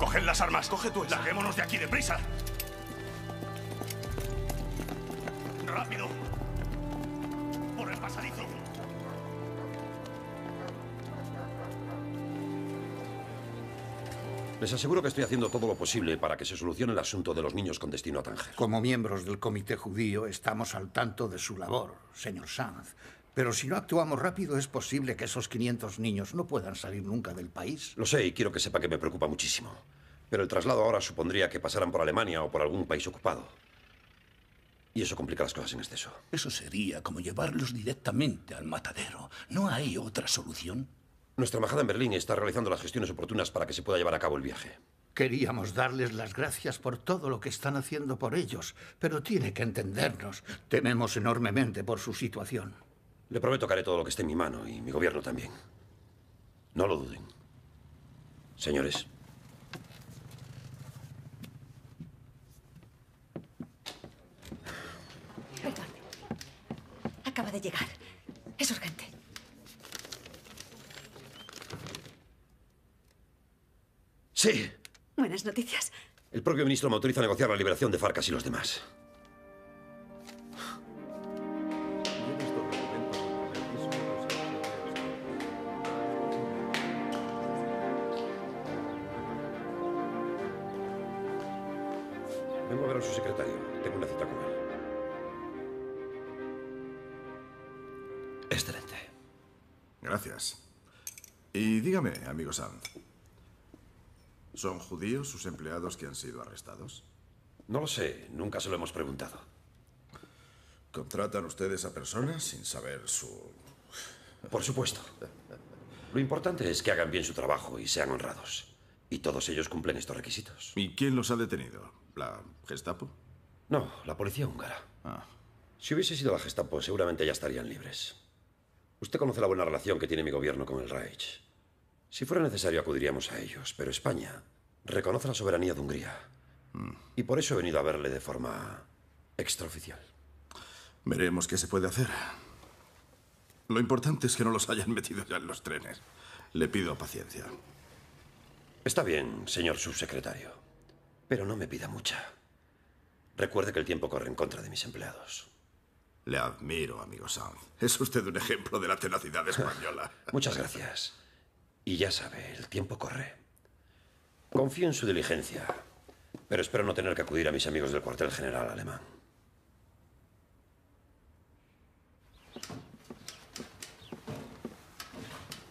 ¡Cogen las armas! ¡Coge tú! ¡Larguémonos de aquí deprisa! ¡Rápido! ¡Por el pasadizo! Les aseguro que estoy haciendo todo lo posible para que se solucione el asunto de los niños con destino a Tánger. Como miembros del Comité Judío estamos al tanto de su labor, señor Sanz. Pero si no actuamos rápido es posible que esos 500 niños no puedan salir nunca del país. Lo sé y quiero que sepa que me preocupa muchísimo. Pero el traslado ahora supondría que pasaran por Alemania o por algún país ocupado. Y eso complica las cosas en exceso. Eso sería como llevarlos directamente al matadero. ¿No hay otra solución? Nuestra embajada en Berlín está realizando las gestiones oportunas para que se pueda llevar a cabo el viaje. Queríamos darles las gracias por todo lo que están haciendo por ellos, pero tiene que entendernos. Tememos enormemente por su situación. Le prometo que haré todo lo que esté en mi mano y mi gobierno también. No lo duden. Señores, Perdón. Acaba de llegar. Es urgente. sí. Buenas noticias. El propio ministro me autoriza a negociar la liberación de Farcas y los demás. A su secretario. Tengo una cita con él. Excelente. Gracias. Y dígame, amigo Sanz. ¿Son judíos sus empleados que han sido arrestados? No lo sé, nunca se lo hemos preguntado. ¿Contratan ustedes a personas sin saber su... Por supuesto. Lo importante es que hagan bien su trabajo y sean honrados. Y todos ellos cumplen estos requisitos. ¿Y quién los ha detenido? ¿La Gestapo? No, la policía húngara. Ah. Si hubiese sido la Gestapo, seguramente ya estarían libres. Usted conoce la buena relación que tiene mi gobierno con el Reich. Si fuera necesario, acudiríamos a ellos, pero España reconoce la soberanía de Hungría. Y por eso he venido a verle de forma extraoficial. Veremos qué se puede hacer. Lo importante es que no los hayan metido ya en los trenes. Le pido paciencia. Está bien, señor subsecretario. Pero no me pida mucha. Recuerde que el tiempo corre en contra de mis empleados. Le admiro, amigo Sanz. Es usted un ejemplo de la tenacidad española. *laughs* Muchas gracias. Y ya sabe, el tiempo corre. Confío en su diligencia, pero espero no tener que acudir a mis amigos del cuartel general alemán.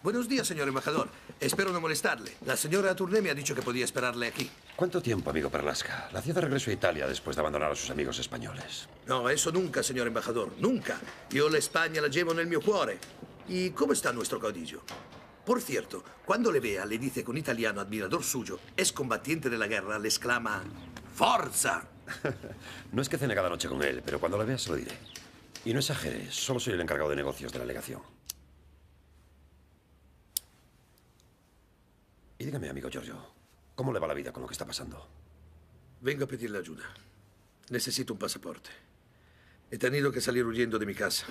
Buenos días, señor embajador. Espero no molestarle. La señora Tourné me ha dicho que podía esperarle aquí. ¿Cuánto tiempo, amigo Perlasca? La hacía de regreso a Italia después de abandonar a sus amigos españoles. No, eso nunca, signor embajador, nunca. Io la Spagna la llevo nel mio cuore. ¿Y cómo está nuestro caudillo? Por cierto, cuando le vea, le dice con italiano admirador suyo, es combatiente de la guerra, le exclama ¡Forza! *laughs* No es que cene cada noche con él, pero cuando la vea se lo diré. Y no exagere, solo soy el encargado de negocios de la legación. Y dígame, amigo Giorgio, ¿cómo le va la vida con lo que está pasando? Vengo a pedirle ayuda. Necesito un pasaporte. He tenido que salir huyendo de mi casa.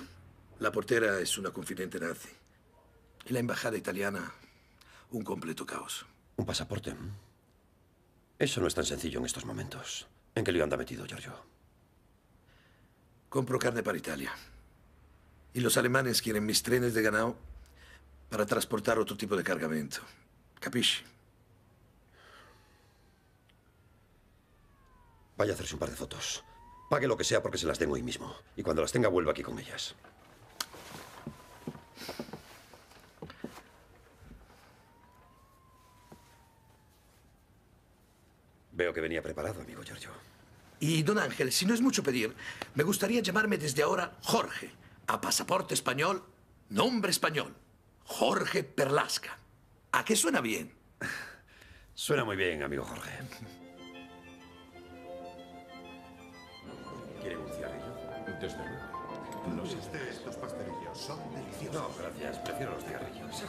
La portera es una confidente nazi. Y la embajada italiana, un completo caos. ¿Un pasaporte? Eso no es tan sencillo en estos momentos. ¿En qué lío anda metido, Giorgio? Compro carne para Italia. Y los alemanes quieren mis trenes de ganado para transportar otro tipo de cargamento. ¿Capisci? Vaya a hacerse un par de fotos. Pague lo que sea porque se las den hoy mismo. Y cuando las tenga, vuelva aquí con ellas. Veo que venía preparado, amigo Giorgio. Y, don Ángel, si no es mucho pedir, me gustaría llamarme desde ahora Jorge. A pasaporte español, nombre español. Jorge Perlasca. ¿A qué suena bien? Suena muy bien, amigo Jorge. ¿Quiere un cigarrillo? Desde luego. No sé estos pastelillos son deliciosos. No, gracias. Prefiero los cigarrillos. *laughs*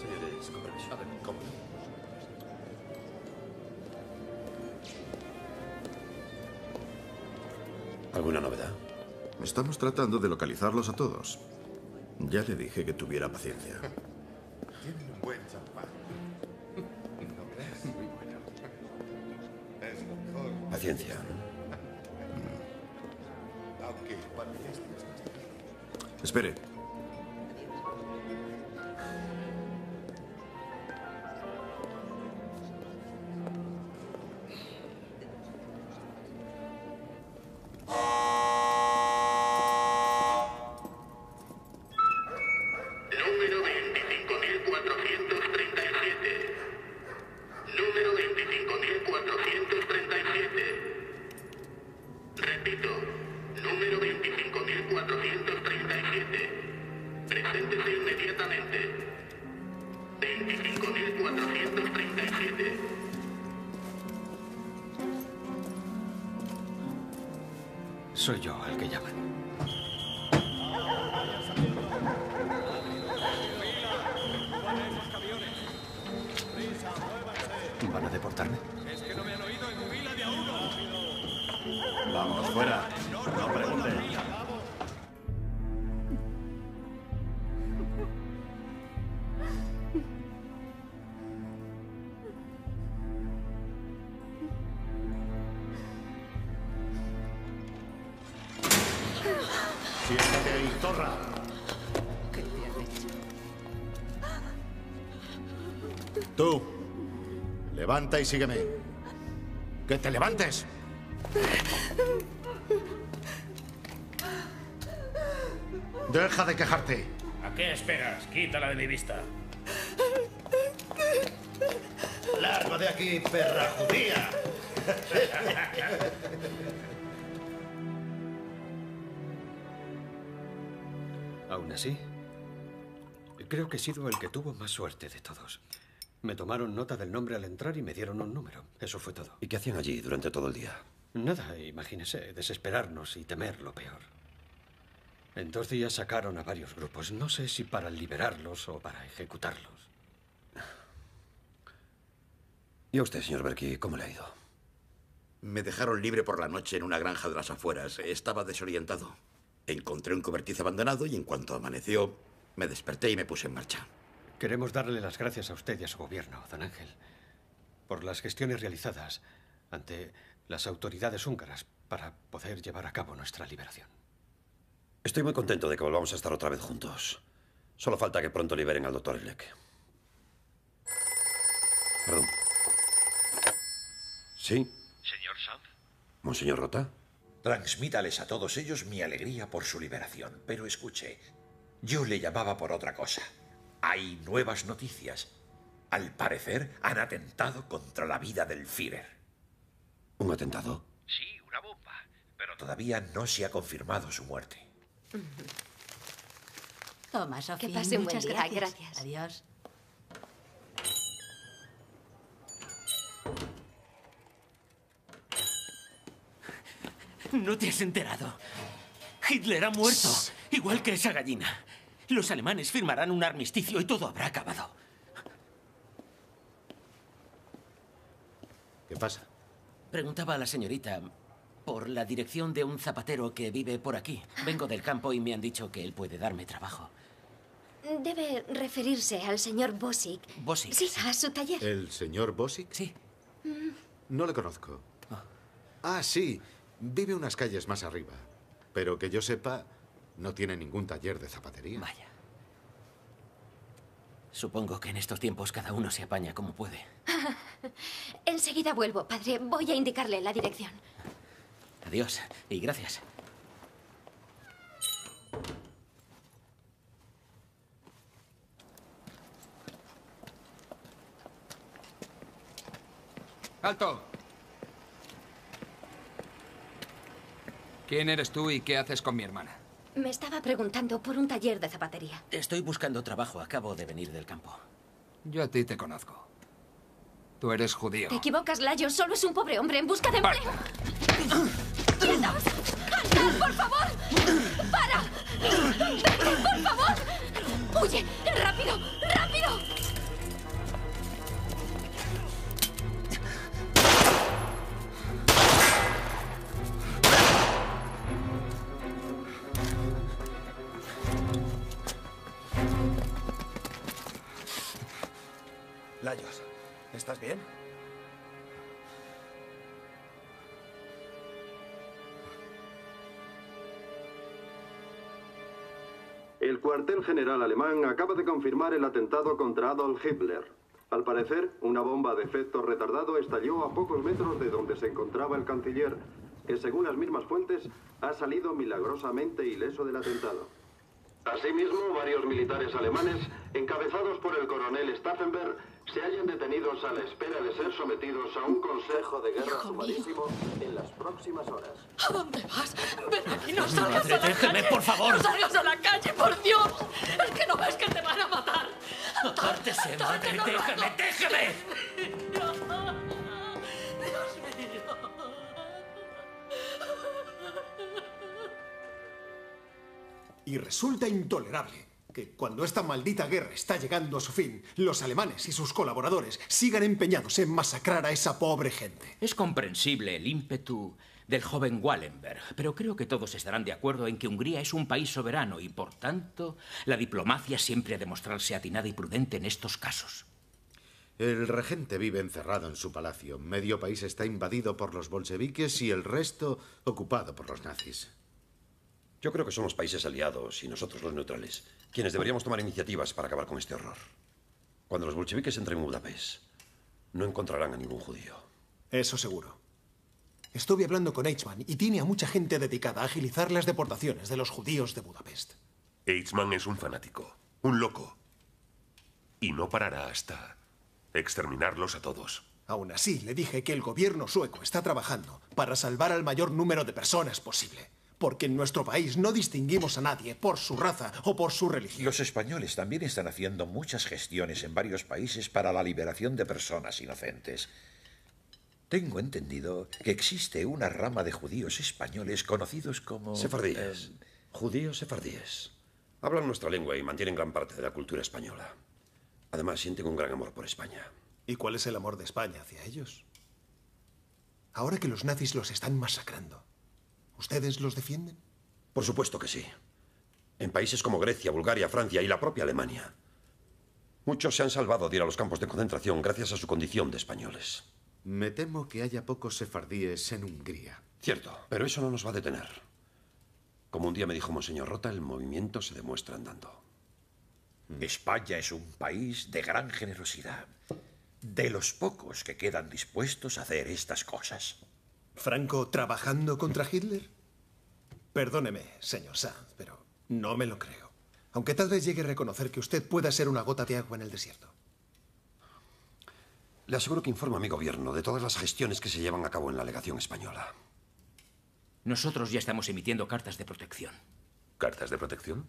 Señores, con permiso. ¿Cómo? ¿Alguna novedad? Estamos tratando de localizarlos a todos. Ya le dije que tuviera paciencia. Tienen un buen champán. ¿No crees? Muy bueno. Es lo mejor. Paciencia. Aunque parece Espere. Levanta y sígueme. ¡Que te levantes! Deja de quejarte. ¿A qué esperas? Quítala de mi vista. Largo de aquí, perra judía. Aún así, creo que he sido el que tuvo más suerte de todos. Me tomaron nota del nombre al entrar y me dieron un número. Eso fue todo. ¿Y qué hacían allí durante todo el día? Nada, imagínese, desesperarnos y temer lo peor. En dos días sacaron a varios grupos. No sé si para liberarlos o para ejecutarlos. ¿Y a usted, señor Berkey, cómo le ha ido? Me dejaron libre por la noche en una granja de las afueras. Estaba desorientado. Encontré un cobertizo abandonado y en cuanto amaneció, me desperté y me puse en marcha. Queremos darle las gracias a usted y a su gobierno, don Ángel, por las gestiones realizadas ante las autoridades húngaras para poder llevar a cabo nuestra liberación. Estoy muy contento de que volvamos a estar otra vez juntos. Solo falta que pronto liberen al doctor Elec. Perdón. ¿Sí? Señor Sanz. ¿Monseñor Rota? Transmítales a todos ellos mi alegría por su liberación. Pero escuche, yo le llamaba por otra cosa. Hay nuevas noticias. Al parecer, han atentado contra la vida del Führer. ¿Un atentado? Sí, una bomba. Pero todavía no se ha confirmado su muerte. *laughs* Toma, Sofía. Que pase un buen muchas día, gracias. gracias. Adiós. No te has enterado. Hitler ha muerto, igual que esa gallina. Los alemanes firmarán un armisticio y todo habrá acabado. ¿Qué pasa? Preguntaba a la señorita por la dirección de un zapatero que vive por aquí. Vengo del campo y me han dicho que él puede darme trabajo. Debe referirse al señor Bosick. Bosick. Sí, a su taller. ¿El señor Bosick? Sí. Mm, No le conozco. Ah, sí. Vive unas calles más arriba. Pero que yo sepa, no tiene ningún taller de zapatería. Vaya. Supongo que en estos tiempos cada uno se apaña como puede. *laughs* Enseguida vuelvo, padre. Voy a indicarle la dirección. Adiós y gracias. ¡Alto! ¿Quién eres tú y qué haces con mi hermana? Me estaba preguntando por un taller de zapatería. Estoy buscando trabajo. Acabo de venir del campo. Yo a ti te conozco. Tú eres judío. Te equivocas, Layo. Solo es un pobre hombre en busca de empleo. ¡Quietos! ¡Alto, por favor! ¡Para! ¡Vete, por favor! ¡Huye! ¡Rápido! Layos, ¿estás bien? El cuartel general alemán acaba de confirmar el atentado contra Adolf Hitler. Al parecer, una bomba de efecto retardado estalló a pocos metros de donde se encontraba el canciller, que según las mismas fuentes ha salido milagrosamente ileso del atentado. Asimismo, varios militares alemanes, encabezados por el coronel Staffenberg, se hallan detenidos a la espera de ser sometidos a un consejo de guerra Hijo mío. sumarísimo en las próximas horas. ¿A dónde vas? Ven aquí, no salgas Madre, a la déjeme, calle. por favor. ¡No salgas a la calle, por Dios! Es que no ves que te van a matar. Apártese, madre, no déjeme, hago. déjeme. Dios mío. Y resulta intolerable que cuando esta maldita guerra está llegando a su fin, los alemanes y sus colaboradores sigan empeñados en masacrar a esa pobre gente. Es comprensible el ímpetu del joven Wallenberg, pero creo que todos estarán de acuerdo en que Hungría es un país soberano y, por tanto, la diplomacia siempre ha de mostrarse atinada y prudente en estos casos. El regente vive encerrado en su palacio. Medio país está invadido por los bolcheviques y el resto ocupado por los nazis. Yo creo que son los países aliados y nosotros los neutrales quienes deberíamos tomar iniciativas para acabar con este horror. Cuando los bolcheviques entren en Budapest, no encontrarán a ningún judío. Eso seguro. Estuve hablando con Eichmann y tiene a mucha gente dedicada a agilizar las deportaciones de los judíos de Budapest. Eichmann es un fanático, un loco. Y no parará hasta exterminarlos a todos. Aún así, le dije que el gobierno sueco está trabajando para salvar al mayor número de personas posible. Porque en nuestro país no distinguimos a nadie por su raza o por su religión. Los españoles también están haciendo muchas gestiones en varios países para la liberación de personas inocentes. Tengo entendido que existe una rama de judíos españoles conocidos como... Sefardíes. eh, Judíos sefardíes. Hablan nuestra lengua y mantienen gran parte de la cultura española. Además, sienten un gran amor por España. ¿Y cuál es el amor de España hacia ellos? Ahora que los nazis los están masacrando, ¿ustedes los defienden? Por supuesto que sí. En países como Grecia, Bulgaria, Francia y la propia Alemania. Muchos se han salvado de ir a los campos de concentración gracias a su condición de españoles. Me temo que haya pocos sefardíes en Hungría. Cierto, pero eso no nos va a detener. Como un día me dijo Monseñor Rota, el movimiento se demuestra andando. España es un país de gran generosidad. De los pocos que quedan dispuestos a hacer estas cosas. ¿Franco trabajando contra Hitler? Perdóneme, señor Sanz, pero no me lo creo. Aunque tal vez llegue a reconocer que usted pueda ser una gota de agua en el desierto. Le aseguro que informa a mi gobierno de todas las gestiones que se llevan a cabo en la legación española. Nosotros ya estamos emitiendo cartas de protección. ¿Cartas de protección?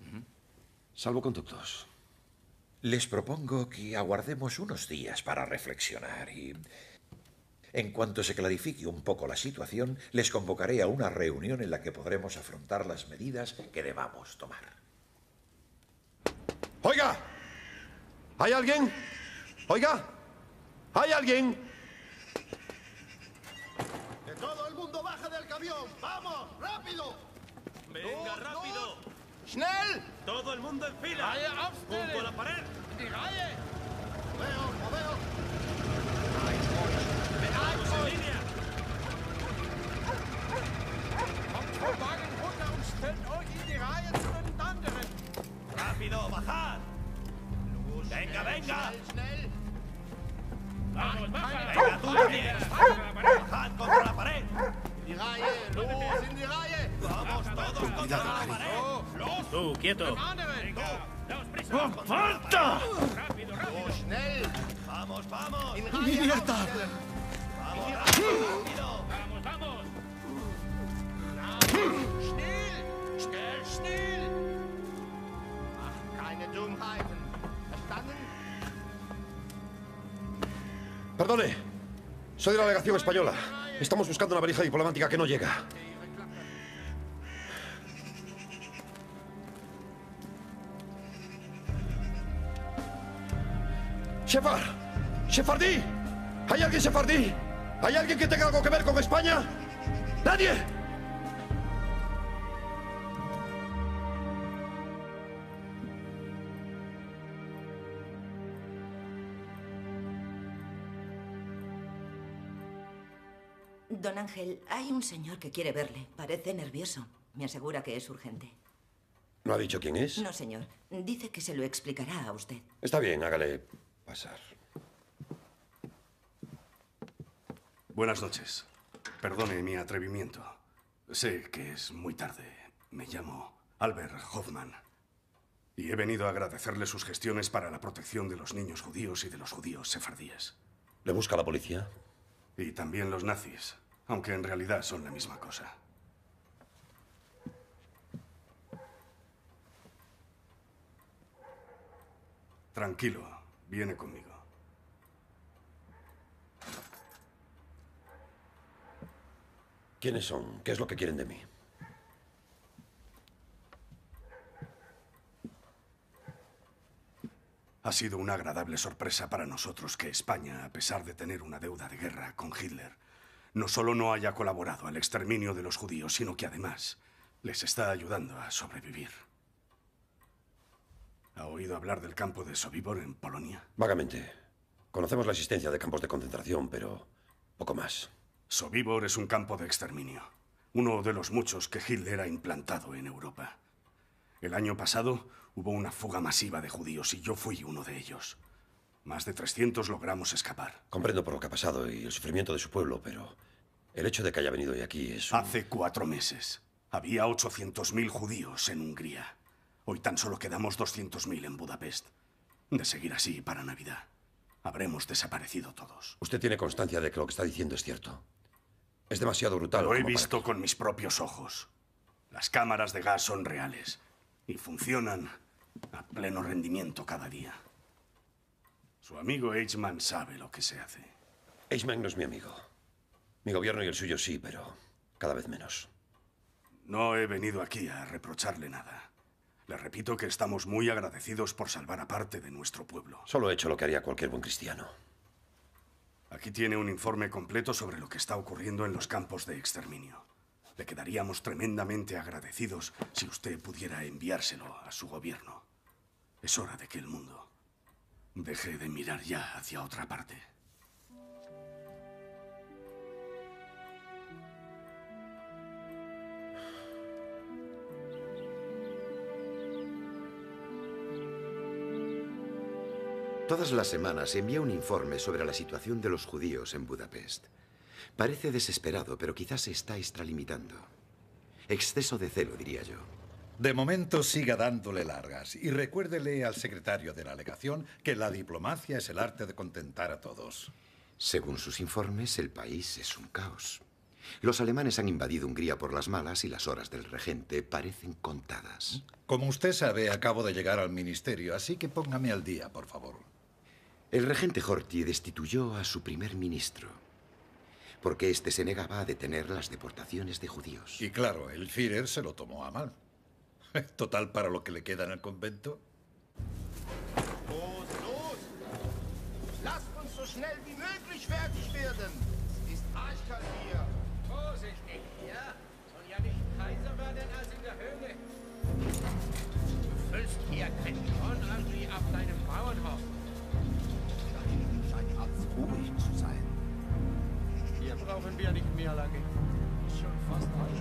Salvoconductos. Les propongo que aguardemos unos días para reflexionar y... En cuanto se clarifique un poco la situación, les convocaré a una reunión en la que podremos afrontar las medidas que debamos tomar. ¡Oiga! ¿Hay alguien? ¿Oiga? ¿Hay alguien? ¡Que todo el mundo baje del camión! ¡Vamos! ¡Rápido! ¡Venga, rápido! ¡Schnell! ¡Todo el mundo en fila! ¡Junto a la pared! Die Reihe! Veo, veo. ¡Vamos en línea! Kommt vom Wagen runter und stellt euch in die Reihe zu den anderen. ¡Rápido, bajad! ¡Venga, venga! Schnell, schnell! ¡Vamos, baja! ¡Venga, tú también! ¡Bajad contra la pared! Die Reihe! Los in die Reihe! ¡Vamos todos contra la pared! ¡Los! ¡Tú, quieto! ¡Aparta! ¡Rápido, rápido! schnell! ¡Vamos, vamos! ¡Vamos, rápido! Verstanden? Perdone. Soy de la delegación española. Estamos buscando una valija diplomática que no llega. ¡Shefard! ¡Shefardí! ¿Hay alguien sefardí? ¿Hay alguien que tenga algo que ver con España? ¡Nadie! Don Ángel, hay un señor que quiere verle. Parece nervioso. Me asegura que es urgente. ¿No ha dicho quién es? No, señor. Dice que se lo explicará a usted. Está bien, hágale pasar. Buenas noches. Perdone mi atrevimiento. Sé que es muy tarde. Me llamo Albert Hoffman. Y he venido a agradecerle sus gestiones para la protección de los niños judíos y de los judíos sefardíes. ¿Le busca la policía? Y también los nazis, aunque en realidad son la misma cosa. Tranquilo, viene conmigo. ¿Quiénes son? ¿Qué es lo que quieren de mí? Ha sido una agradable sorpresa para nosotros que España, a pesar de tener una deuda de guerra con Hitler, no solo no haya colaborado al exterminio de los judíos, sino que además les está ayudando a sobrevivir. ¿Ha oído hablar del campo de Sobibor en Polonia? Vagamente. Conocemos la existencia de campos de concentración, pero poco más. Sobibor es un campo de exterminio, uno de los muchos que Hitler ha implantado en Europa. El año pasado hubo una fuga masiva de judíos y yo fui uno de ellos. Más de 300 logramos escapar. Comprendo por lo que ha pasado y el sufrimiento de su pueblo, pero el hecho de que haya venido hoy aquí es... un- Hace cuatro meses había 800.000 judíos en Hungría. Hoy tan solo quedamos 200.000 en Budapest. De seguir así para Navidad, habremos desaparecido todos. Usted tiene constancia de que lo que está diciendo es cierto. Es demasiado brutal. Lo he para visto con mis propios ojos. Las cámaras de gas son reales y funcionan a pleno rendimiento cada día. Su amigo Eichmann sabe lo que se hace. Eichmann no es mi amigo. Mi gobierno y el suyo sí, pero cada vez menos. No he venido aquí a reprocharle nada. Le repito que estamos muy agradecidos por salvar a parte de nuestro pueblo. Solo he hecho lo que haría cualquier buen cristiano. Aquí tiene un informe completo sobre lo que está ocurriendo en los campos de exterminio. Le quedaríamos tremendamente agradecidos si usted pudiera enviárselo a su gobierno. Es hora de que el mundo deje de mirar ya hacia otra parte. Todas las semanas envía un informe sobre la situación de los judíos en Budapest. Parece desesperado, pero quizás se está extralimitando. Exceso de celo, diría yo. De momento siga dándole largas y recuérdele al secretario de la legación que la diplomacia es el arte de contentar a todos. Según sus informes, el país es un caos. Los alemanes han invadido Hungría por las malas y las horas del regente parecen contadas. Como usted sabe, acabo de llegar al ministerio, así que póngame al día, por favor. El regente Horthy destituyó a su primer ministro porque éste se negaba a detener las deportaciones de judíos. Y claro, el Führer se lo tomó a mal. *laughs* Total, para lo que le queda en el convento. Los, los! Lasst uns so schnell wie möglich fertig werden. Es ist arschkalt hier. Vorsichtig, ja? Soll ja nicht heißer werden als in der Höhle. Du füllst hier kein Korn wie auf deinem Bauernhof. Scheint ganz ruhig zu sein. Hier brauchen wir nicht mehr lange. Ist schon fast alt.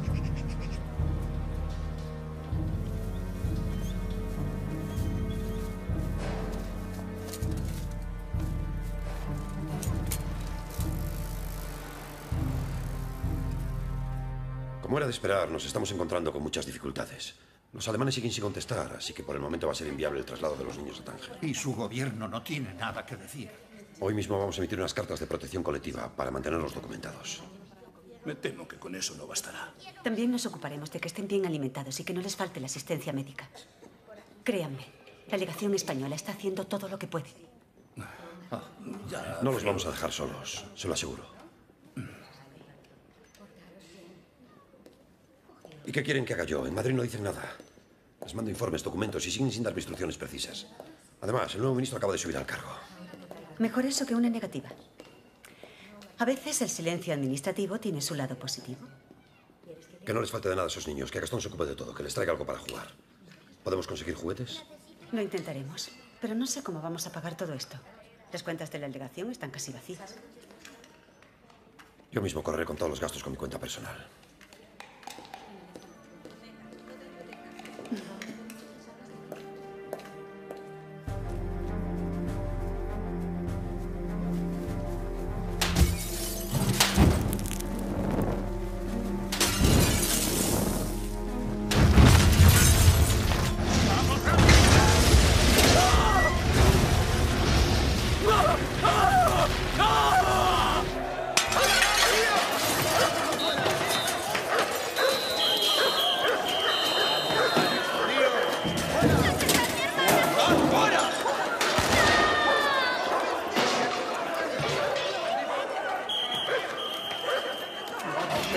Era de esperar, nos estamos encontrando con muchas dificultades. Los alemanes siguen sin contestar, así que por el momento va a ser inviable el traslado de los niños a Tánger. Y su gobierno no tiene nada que decir. Hoy mismo vamos a emitir unas cartas de protección colectiva para mantenerlos documentados. Me temo que con eso no bastará. También nos ocuparemos de que estén bien alimentados y que no les falte la asistencia médica. Créanme, la legación española está haciendo todo lo que puede. No los vamos a dejar solos, se lo aseguro. ¿Y qué quieren que haga yo? En Madrid no dicen nada. Les mando informes, documentos y siguen sin darme instrucciones precisas. Además, el nuevo ministro acaba de subir al cargo. Mejor eso que una negativa. A veces el silencio administrativo tiene su lado positivo. Que no les falte de nada a esos niños, que Gastón se ocupe de todo, que les traiga algo para jugar. ¿Podemos conseguir juguetes? Lo intentaremos, pero no sé cómo vamos a pagar todo esto. Las cuentas de la delegación están casi vacías. Yo mismo correré con todos los gastos con mi cuenta personal. ¡No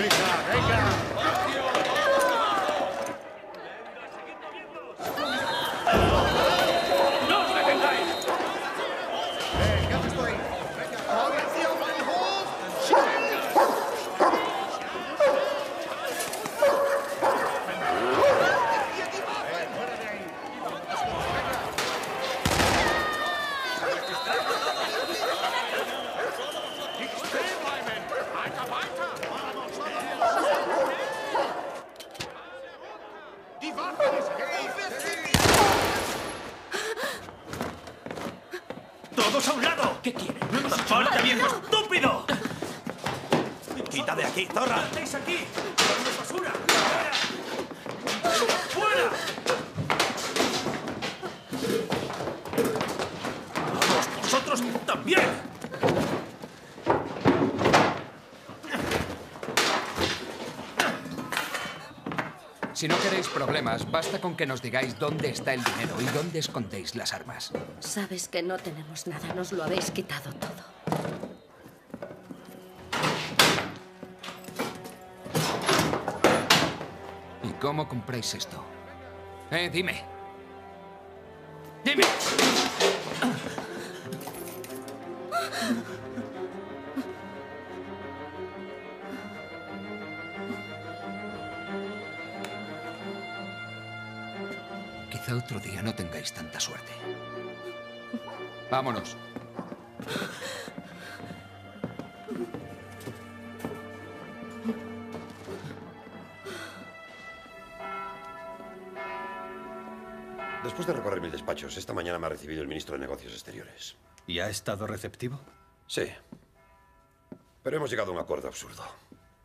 os detengáis! ¡Venga, que estoy! ¡Ahora hacia meinen Hof! Nicht stehen bleiben! Weiter, weiter! Die Waffe ist ¡Todos a un lado! ¿Qué quieren? ¡Ponte viejo estúpido! ¡Quita de aquí, zorra! ¿Qué hacéis aquí? ¡No es basura! ¡Fuera! ¡Fuera! ¡Vamos, vosotros también! Si no basta con que nos digáis dónde está el dinero y dónde escondéis las armas. Sabes que no tenemos nada, nos lo habéis quitado todo. ¿Y cómo compráis esto? Eh. ¡Dime! Vámonos. Después de recorrer mil despachos, esta mañana me ha recibido el ministro de Negocios Exteriores. ¿Y ha estado receptivo? Sí. Pero hemos llegado a un acuerdo absurdo.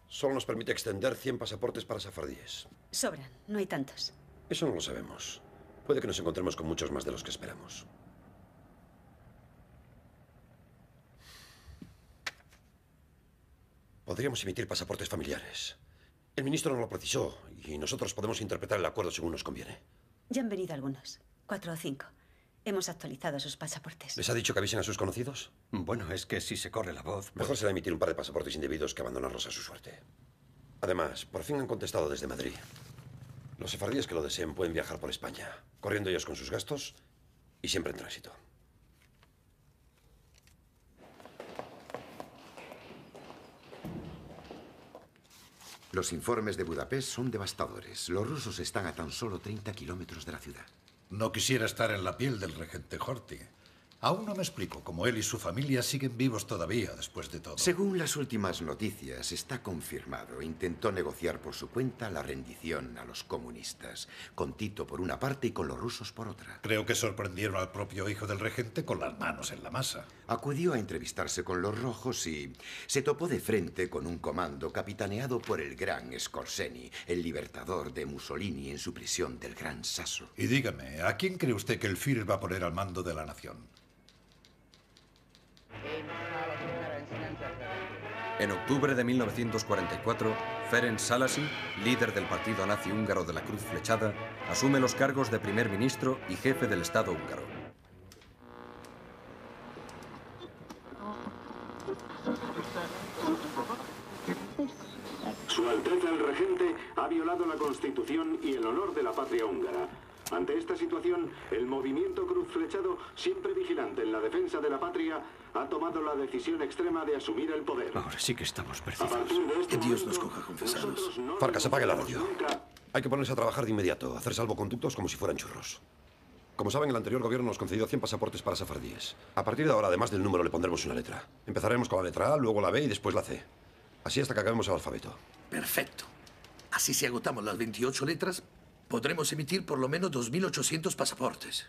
Solo nos permite extender 100 pasaportes para safardíes. Sobran, no hay tantos. Eso no lo sabemos. Puede que nos encontremos con muchos más de los que esperamos. Podríamos emitir pasaportes familiares. El ministro no lo precisó y nosotros podemos interpretar el acuerdo según nos conviene. Ya han venido algunos, cuatro o cinco. Hemos actualizado sus pasaportes. ¿Les ha dicho que avisen a sus conocidos? Bueno, es que si se corre la voz... Mejor será emitir un par de pasaportes indebidos que abandonarlos a su suerte. Además, por fin han contestado desde Madrid. Los sefardíes que lo deseen pueden viajar por España, corriendo ellos con sus gastos y siempre en tránsito. Los informes de Budapest son devastadores. Los rusos están a tan solo 30 kilómetros de la ciudad. No quisiera estar en la piel del regente Horthy. Aún no me explico cómo él y su familia siguen vivos todavía después de todo. Según las últimas noticias, está confirmado. Intentó negociar por su cuenta la rendición a los comunistas, con Tito por una parte y con los rusos por otra. Creo que sorprendieron al propio hijo del regente con las manos en la masa. Acudió a entrevistarse con los rojos y se topó de frente con un comando capitaneado por el gran Scorseni, el libertador de Mussolini en su prisión del Gran Sasso. Y dígame, ¿a quién cree usted que el Führer va a poner al mando de la nación? En octubre de 1944, Ferenc Salasi, líder del partido nazi húngaro de la Cruz Flechada, asume los cargos de primer ministro y jefe del Estado húngaro. Su Alteza el Regente ha violado la Constitución y el honor de la patria húngara. Ante esta situación, el movimiento Cruz Flechado, siempre vigilante en la defensa de la patria, ha tomado la decisión extrema de asumir el poder. Ahora sí que estamos perdidos. este Que Dios nos coja confesados. no Farcas, apague la radio. nunca Hay que ponerse a trabajar de inmediato, hacer salvoconductos como si fueran churros. Como saben, el anterior gobierno nos concedió 100 pasaportes para safardíes. A partir de ahora, además del número, le pondremos una letra. Empezaremos con la letra A, luego la B y después la C. Así hasta que acabemos el alfabeto. Perfecto. Así si agotamos las 28 letras, podremos emitir por lo menos 2.800 pasaportes.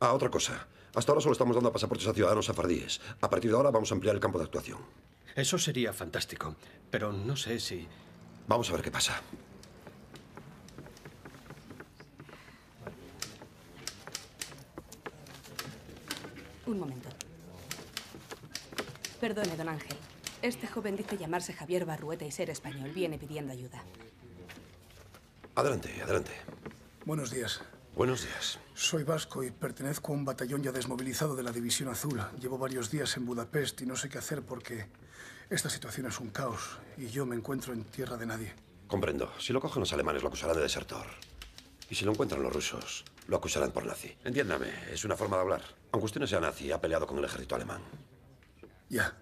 Ah, otra cosa. Hasta ahora solo estamos dando pasaportes a ciudadanos safardíes. A partir de ahora vamos a ampliar el campo de actuación. Eso sería fantástico, pero no sé si... Vamos a ver qué pasa. Un momento. Perdone, don Ángel. Este joven dice llamarse Javier Barrueta y ser español. Viene pidiendo ayuda. Adelante, adelante. Buenos días. Buenos días. Soy vasco y pertenezco a un batallón ya desmovilizado de la División Azul. Llevo varios días en Budapest y no sé qué hacer porque esta situación es un caos y yo me encuentro en tierra de nadie. Comprendo. Si lo cogen los alemanes, lo acusarán de desertor. Y si lo encuentran los rusos, lo acusarán por nazi. Entiéndame, es una forma de hablar. Aunque usted no sea nazi, ha peleado con el ejército alemán. Ya.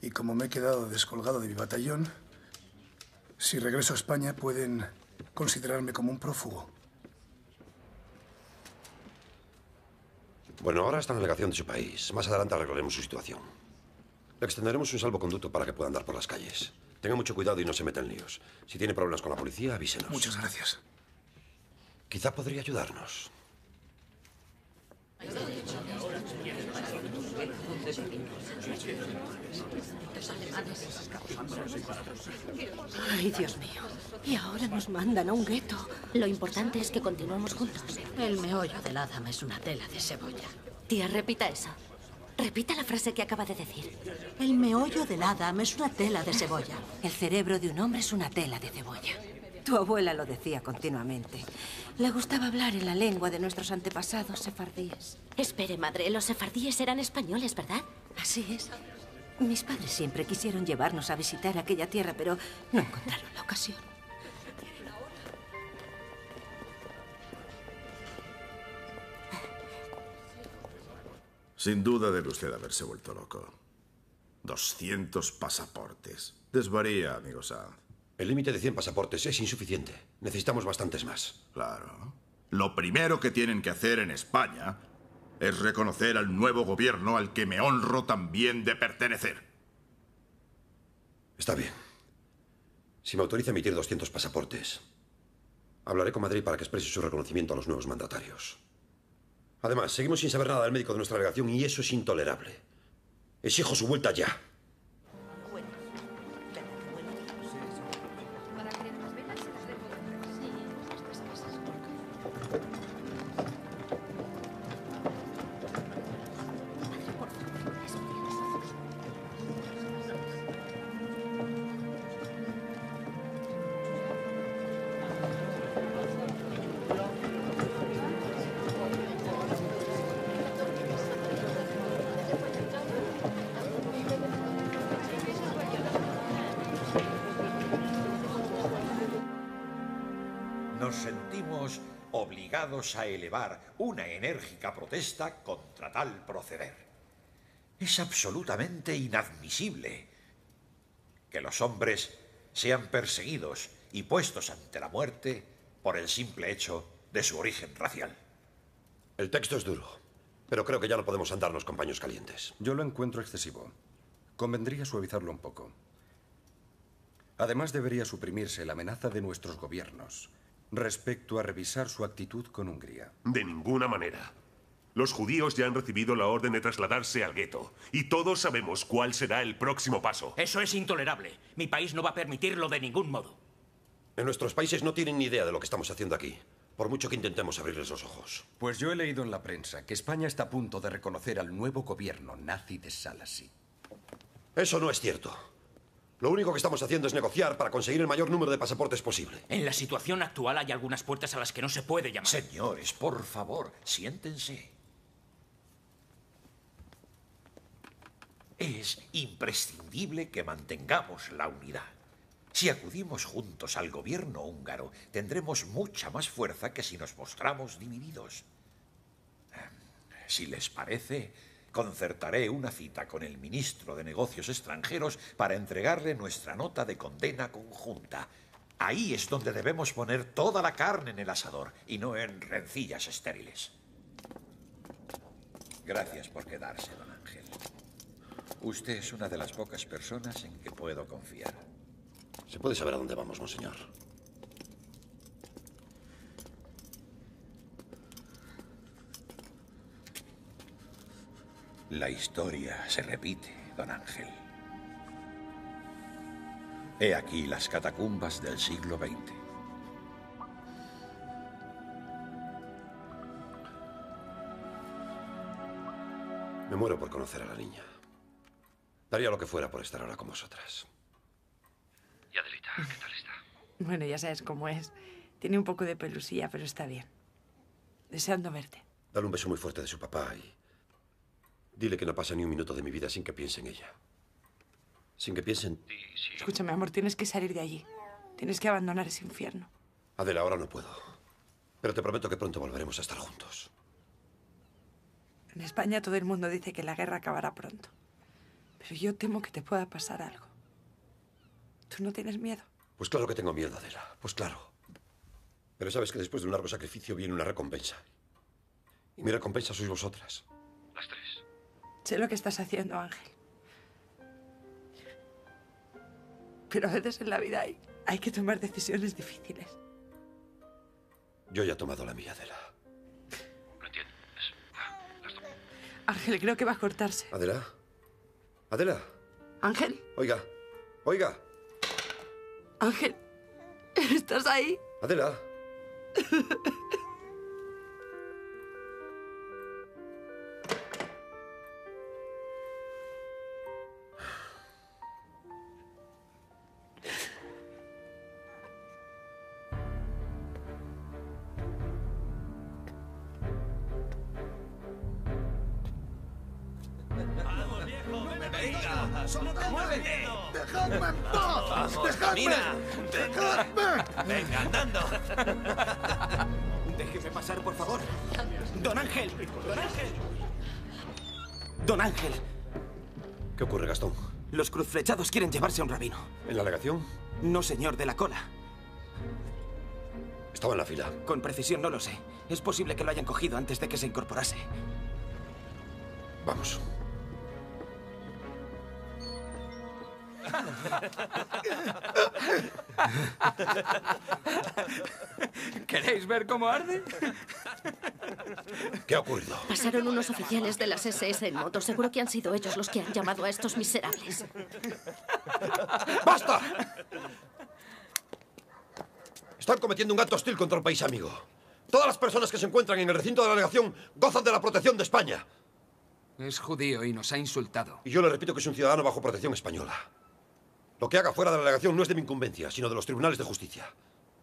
Y como me he quedado descolgado de mi batallón, si regreso a España pueden considerarme como un prófugo. Bueno, ahora está en la delegación de su país. Más adelante arreglaremos su situación. Le extenderemos un salvoconducto para que pueda andar por las calles. Tenga mucho cuidado y no se meta en líos. Si tiene problemas con la policía, avísenos. Muchas gracias. Quizá podría ayudarnos. Ay, Dios mío. Y ahora nos mandan a un gueto. Lo importante es que continuemos juntos. El meollo del Adam es una tela de cebolla. Tía, repita eso. Repita la frase que acaba de decir. El meollo del Adam es una tela de cebolla. El cerebro de un hombre es una tela de cebolla. Tu abuela lo decía continuamente. Le gustaba hablar en la lengua de nuestros antepasados sefardíes. Espere, madre, los sefardíes eran españoles, ¿verdad? Así es. Mis padres siempre quisieron llevarnos a visitar aquella tierra, pero no encontraron la ocasión. Sin duda debe usted haberse vuelto loco. 200 pasaportes. Desvaría, amigo Sanz. El límite de 100 pasaportes es insuficiente. Necesitamos bastantes más. Claro. Lo primero que tienen que hacer en España es reconocer al nuevo gobierno al que me honro también de pertenecer. Está bien. Si me autoriza emitir 200 pasaportes, hablaré con Madrid para que exprese su reconocimiento a los nuevos mandatarios. Además, seguimos sin saber nada del médico de nuestra delegación y eso es intolerable. Exijo su vuelta ya. A elevar una enérgica protesta contra tal proceder. Es absolutamente inadmisible que los hombres sean perseguidos y puestos ante la muerte por el simple hecho de su origen racial. El texto es duro, pero creo que ya no podemos andarnos con paños calientes. Yo lo encuentro excesivo. Convendría suavizarlo un poco. Además, debería suprimirse la amenaza de nuestros gobiernos respecto a revisar su actitud con Hungría. De ninguna manera. Los judíos ya han recibido la orden de trasladarse al gueto. Y todos sabemos cuál será el próximo paso. Eso es intolerable. Mi país no va a permitirlo de ningún modo. En nuestros países no tienen ni idea de lo que estamos haciendo aquí, por mucho que intentemos abrirles los ojos. Pues yo he leído en la prensa que España está a punto de reconocer al nuevo gobierno nazi de Salasi. Eso no es cierto. Lo único que estamos haciendo es negociar para conseguir el mayor número de pasaportes posible. En la situación actual hay algunas puertas a las que no se puede llamar. Señores, por favor, siéntense. Es imprescindible que mantengamos la unidad. Si acudimos juntos al gobierno húngaro, tendremos mucha más fuerza que si nos mostramos divididos. Si les parece, concertaré una cita con el ministro de Negocios Extranjeros para entregarle nuestra nota de condena conjunta. Ahí es donde debemos poner toda la carne en el asador y no en rencillas estériles. Gracias por quedarse, don Ángel. Usted es una de las pocas personas en que puedo confiar. ¿Se puede saber a dónde vamos, monseñor? La historia se repite, don Ángel. He aquí las catacumbas del siglo XX. Me muero por conocer a la niña. Daría lo que fuera por estar ahora con vosotras. ¿Y Adelita, qué tal está? Bueno, ya sabes cómo es. Tiene un poco de pelusilla, pero está bien. Deseando verte. Dale un beso muy fuerte de su papá y dile que no pasa ni un minuto de mi vida sin que piense en ella. Sin que piense en ti. Escúchame, amor, tienes que salir de allí. Tienes que abandonar ese infierno. Adela, ahora no puedo. Pero te prometo que pronto volveremos a estar juntos. En España todo el mundo dice que la guerra acabará pronto. Pero yo temo que te pueda pasar algo. ¿Tú no tienes miedo? Pues claro que tengo miedo, Adela. Pues claro. Pero sabes que después de un largo sacrificio viene una recompensa. Y mi recompensa sois vosotras. Sé lo que estás haciendo, Ángel. Pero a veces en la vida hay, hay que tomar decisiones difíciles. Yo ya he tomado la mía, Adela. Lo entiendo. Ángel, creo que va a cortarse. ¿Adela? ¿Adela? Ángel, Oiga. Oiga. Ángel, ¿estás ahí? Adela. *laughs* Los cruzflechados quieren llevarse a un rabino. ¿En la alegación? No, señor, de la cola. Estaba en la fila. Con precisión no lo sé. Es posible que lo hayan cogido antes de que se incorporase. Vamos. *laughs* ¿Queréis ver cómo arde? *laughs* ¿Qué ha ocurrido? Pasaron unos oficiales de las SS en moto. Seguro que han sido ellos los que han llamado a estos miserables. ¡Basta! Están cometiendo un acto hostil contra el país amigo. Todas las personas que se encuentran en el recinto de la delegación gozan de la protección de España. Es judío y nos ha insultado. Y yo le repito que es un ciudadano bajo protección española. Lo que haga fuera de la delegación no es de mi incumbencia, sino de los tribunales de justicia.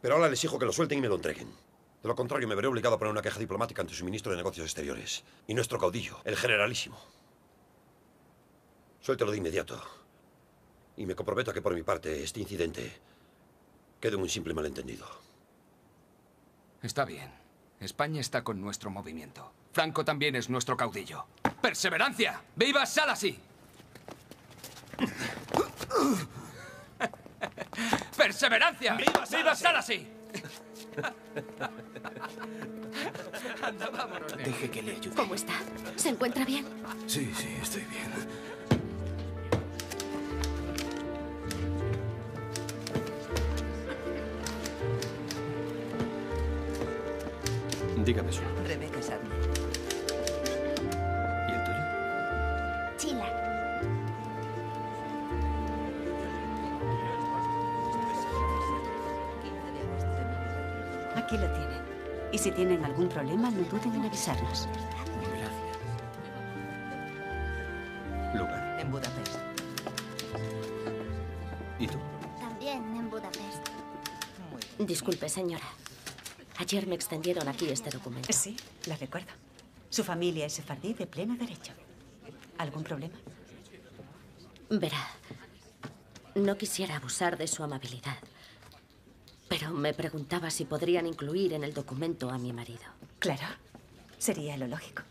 Pero ahora les exijo que lo suelten y me lo entreguen. De lo contrario, me veré obligado a poner una queja diplomática ante su ministro de Negocios Exteriores y nuestro caudillo, el generalísimo. Suéltelo de inmediato. Y me comprometo a que por mi parte este incidente quede en un simple malentendido. Está bien. España está con nuestro movimiento. Franco también es nuestro caudillo. ¡Perseverancia! ¡Viva Salasi! *laughs* ¡Perseverancia! ¡Viva, Salasi! Anda, vámonos. Deje que le ayude. ¿Cómo está? ¿Se encuentra bien? Sí, sí, estoy bien. Dígame su Rebeca Aquí lo tienen. Y si tienen algún problema, no duden en avisarnos. Lugar. En Budapest. ¿Y tú? También en Budapest. Disculpe, señora. Ayer me extendieron aquí este documento. Sí, la recuerdo. Su familia es sefardí de pleno derecho. ¿Algún problema? Verá, no quisiera abusar de su amabilidad, pero me preguntaba si podrían incluir en el documento a mi marido. Claro, sería lo lógico.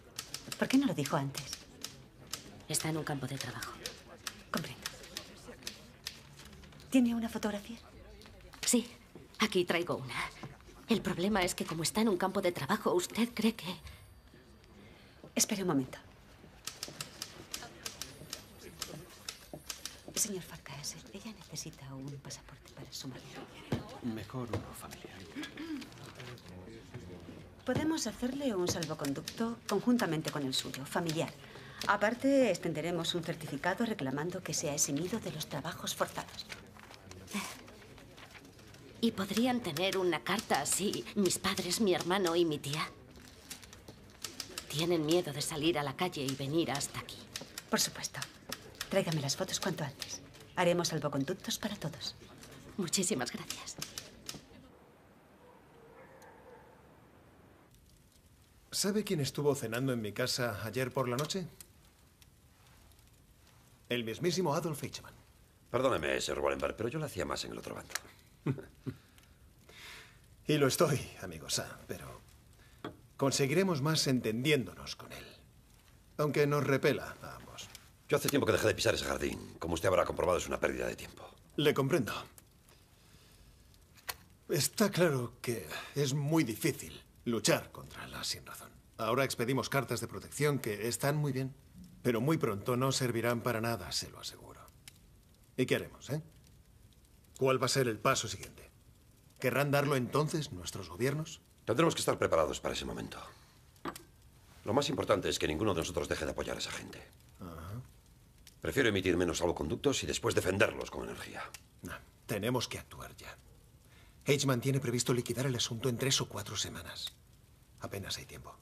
¿Por qué no lo dijo antes? Está en un campo de trabajo. Comprendo. ¿Tiene una fotografía? Sí, aquí traigo una. El problema es que como está en un campo de trabajo, usted cree que... Espere un momento. Señor Farkas, ella necesita un pasaporte para su marido. Mejor uno familiar. Podemos hacerle un salvoconducto conjuntamente con el suyo, familiar. Aparte, extenderemos un certificado reclamando que sea eximido de los trabajos forzados. ¿Y podrían tener una carta así mis padres, mi hermano y mi tía? Tienen miedo de salir a la calle y venir hasta aquí. Por supuesto. Tráigame las fotos cuanto antes. Haremos salvoconductos para todos. Muchísimas gracias. ¿Sabe quién estuvo cenando en mi casa ayer por la noche? El mismísimo Adolf Eichmann. Perdóneme, Sir Wallenberg, pero yo lo hacía más en el otro bando. *laughs* Y lo estoy, amigo Sam, pero conseguiremos más entendiéndonos con él. Aunque nos repela a ambos. Yo hace tiempo que dejé de pisar ese jardín. Como usted habrá comprobado, es una pérdida de tiempo. Le comprendo. Está claro que es muy difícil luchar contra la sin razón. Ahora expedimos cartas de protección que están muy bien, pero muy pronto no servirán para nada, se lo aseguro. ¿Y qué haremos, eh? ¿Cuál va a ser el paso siguiente? ¿Querrán darlo entonces nuestros gobiernos? Tendremos que estar preparados para ese momento. Lo más importante es que ninguno de nosotros deje de apoyar a esa gente. Prefiero emitir menos salvoconductos y después defenderlos con energía. No, tenemos que actuar ya. Eichmann tiene previsto liquidar el asunto en tres o cuatro semanas. Apenas hay tiempo.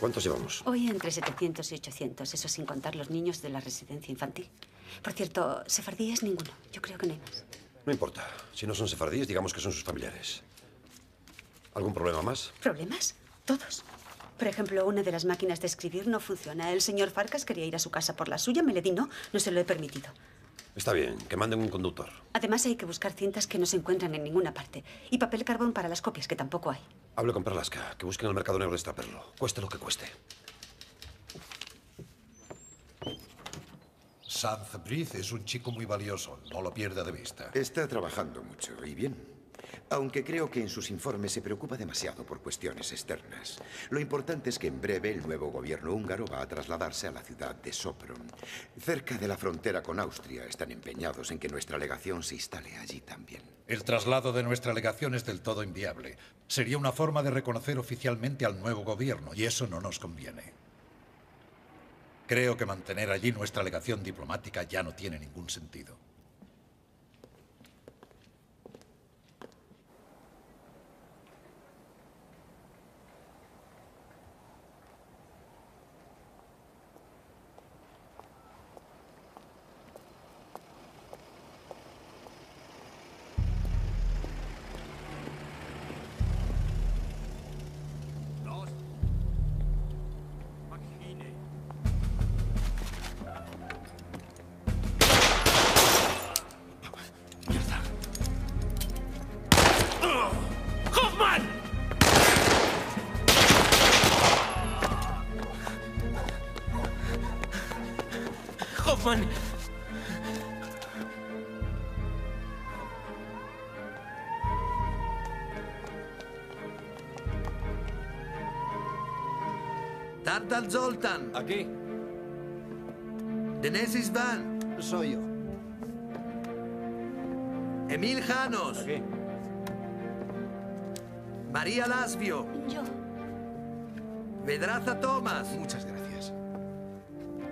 ¿Cuántos llevamos? Hoy entre 700 y 800, eso sin contar los niños de la residencia infantil. Por cierto, sefardíes ninguno. Yo creo que no hay más. No importa. Si no son sefardíes, digamos que son sus familiares. ¿Algún problema más? ¿Problemas? Todos. Por ejemplo, una de las máquinas de escribir no funciona. El señor Farcas quería ir a su casa por la suya. Me le di no. No se lo he permitido. Está bien, que manden un conductor. Además, hay que buscar cintas que no se encuentran en ninguna parte. Y papel carbón para las copias, que tampoco hay. Hable con Perlasca, que busquen el mercado negro de extraperlo. Cueste lo que cueste. Sanz Brice es un chico muy valioso, no lo pierda de vista. Está trabajando mucho y bien. Aunque creo que en sus informes se preocupa demasiado por cuestiones externas. Lo importante es que en breve el nuevo gobierno húngaro va a trasladarse a la ciudad de Sopron. Cerca de la frontera con Austria están empeñados en que nuestra legación se instale allí también. El traslado de nuestra legación es del todo inviable. Sería una forma de reconocer oficialmente al nuevo gobierno y eso no nos conviene. Creo que mantener allí nuestra legación diplomática ya no tiene ningún sentido. Tartal Zoltan. Aquí. Denesis Van. Soy yo. Emil Janos. Aquí. María Lasvio. Yo. Vedraza Thomas. Muchas gracias.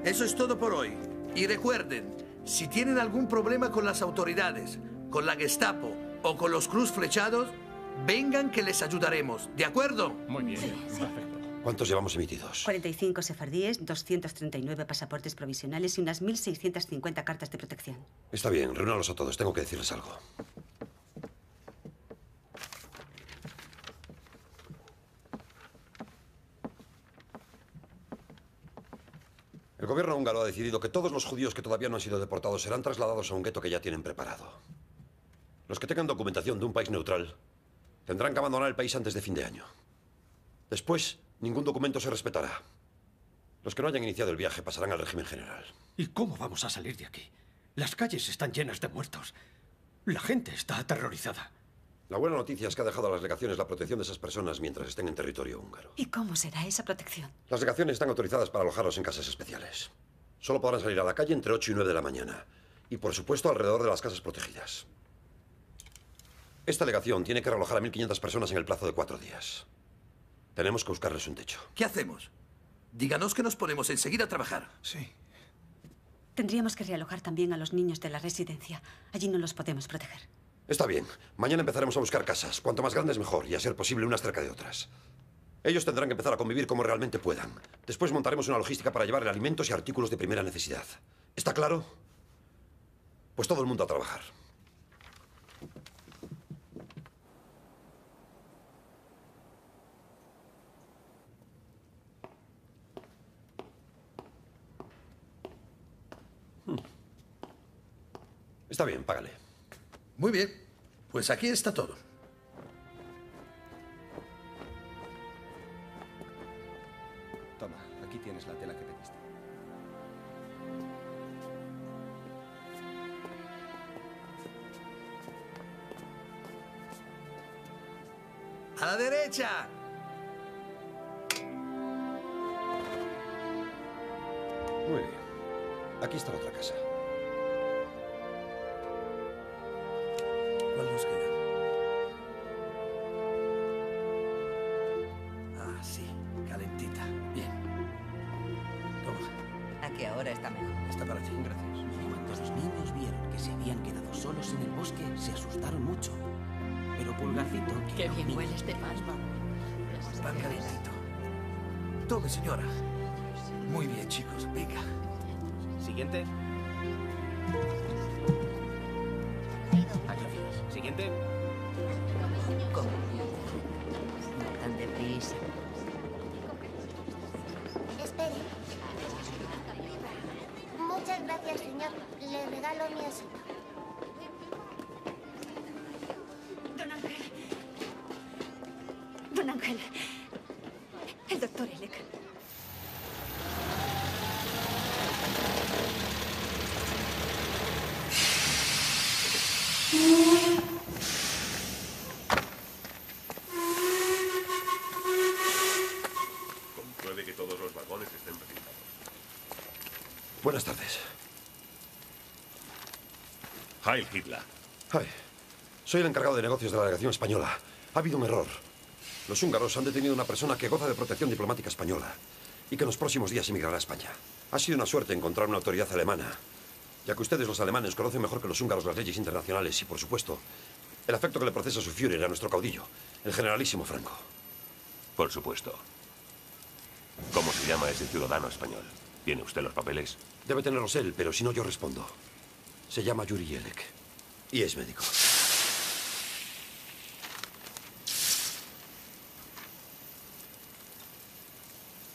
Eso es todo por hoy. Y recuerden, si tienen algún problema con las autoridades, con la Gestapo o con los cruz flechados, vengan que les ayudaremos. ¿De acuerdo? Muy bien. ¿Cuántos llevamos emitidos? 45 sefardíes, 239 pasaportes provisionales y unas 1.650 cartas de protección. Está bien, reúnalos a todos. Tengo que decirles algo. El gobierno húngaro ha decidido que todos los judíos que todavía no han sido deportados serán trasladados a un gueto que ya tienen preparado. Los que tengan documentación de un país neutral tendrán que abandonar el país antes de fin de año. Después, ningún documento se respetará. Los que no hayan iniciado el viaje pasarán al régimen general. ¿Y cómo vamos a salir de aquí? Las calles están llenas de muertos. La gente está aterrorizada. La buena noticia es que ha dejado a las legaciones la protección de esas personas mientras estén en territorio húngaro. ¿Y cómo será esa protección? Las legaciones están autorizadas para alojarlos en casas especiales. Solo podrán salir a la calle entre 8 y 9 de la mañana. Y por supuesto alrededor de las casas protegidas. Esta legación tiene que realojar a 1.500 personas en el plazo de cuatro días. Tenemos que buscarles un techo. ¿Qué hacemos? Díganos que nos ponemos enseguida a trabajar. Sí. Tendríamos que realojar también a los niños de la residencia. Allí no los podemos proteger. Está bien. Mañana empezaremos a buscar casas. Cuanto más grandes, mejor. Y a ser posible, unas cerca de otras. Ellos tendrán que empezar a convivir como realmente puedan. Después montaremos una logística para llevar alimentos y artículos de primera necesidad. ¿Está claro? Pues todo el mundo a trabajar. Está bien, págale. Muy bien. Pues aquí está todo. Toma, aquí tienes la tela que pediste. ¡A la derecha! Muy bien. Aquí está la otra casa. Señora. Muy bien, chicos. Venga. Siguiente. Aquí. Siguiente. No tan deprisa. Espere. Muchas gracias, señor. Le regalo mi asiento. Don Ángel. Don Ángel. El doctor Elec. Compruebe que todos los vagones estén precipitados. Buenas tardes. Heil Hitler. Soy el encargado de negocios de la delegación española. Ha habido un error. Los húngaros han detenido a una persona que goza de protección diplomática española y que en los próximos días emigrará a España. Ha sido una suerte encontrar una autoridad alemana, ya que ustedes, los alemanes, conocen mejor que los húngaros las leyes internacionales y, por supuesto, el afecto que le procesa su Führer a nuestro caudillo, el generalísimo Franco. Por supuesto. ¿Cómo se llama ese ciudadano español? ¿Tiene usted los papeles? Debe tenerlos él, pero si no, yo respondo. Se llama Yuri Jelek y es médico.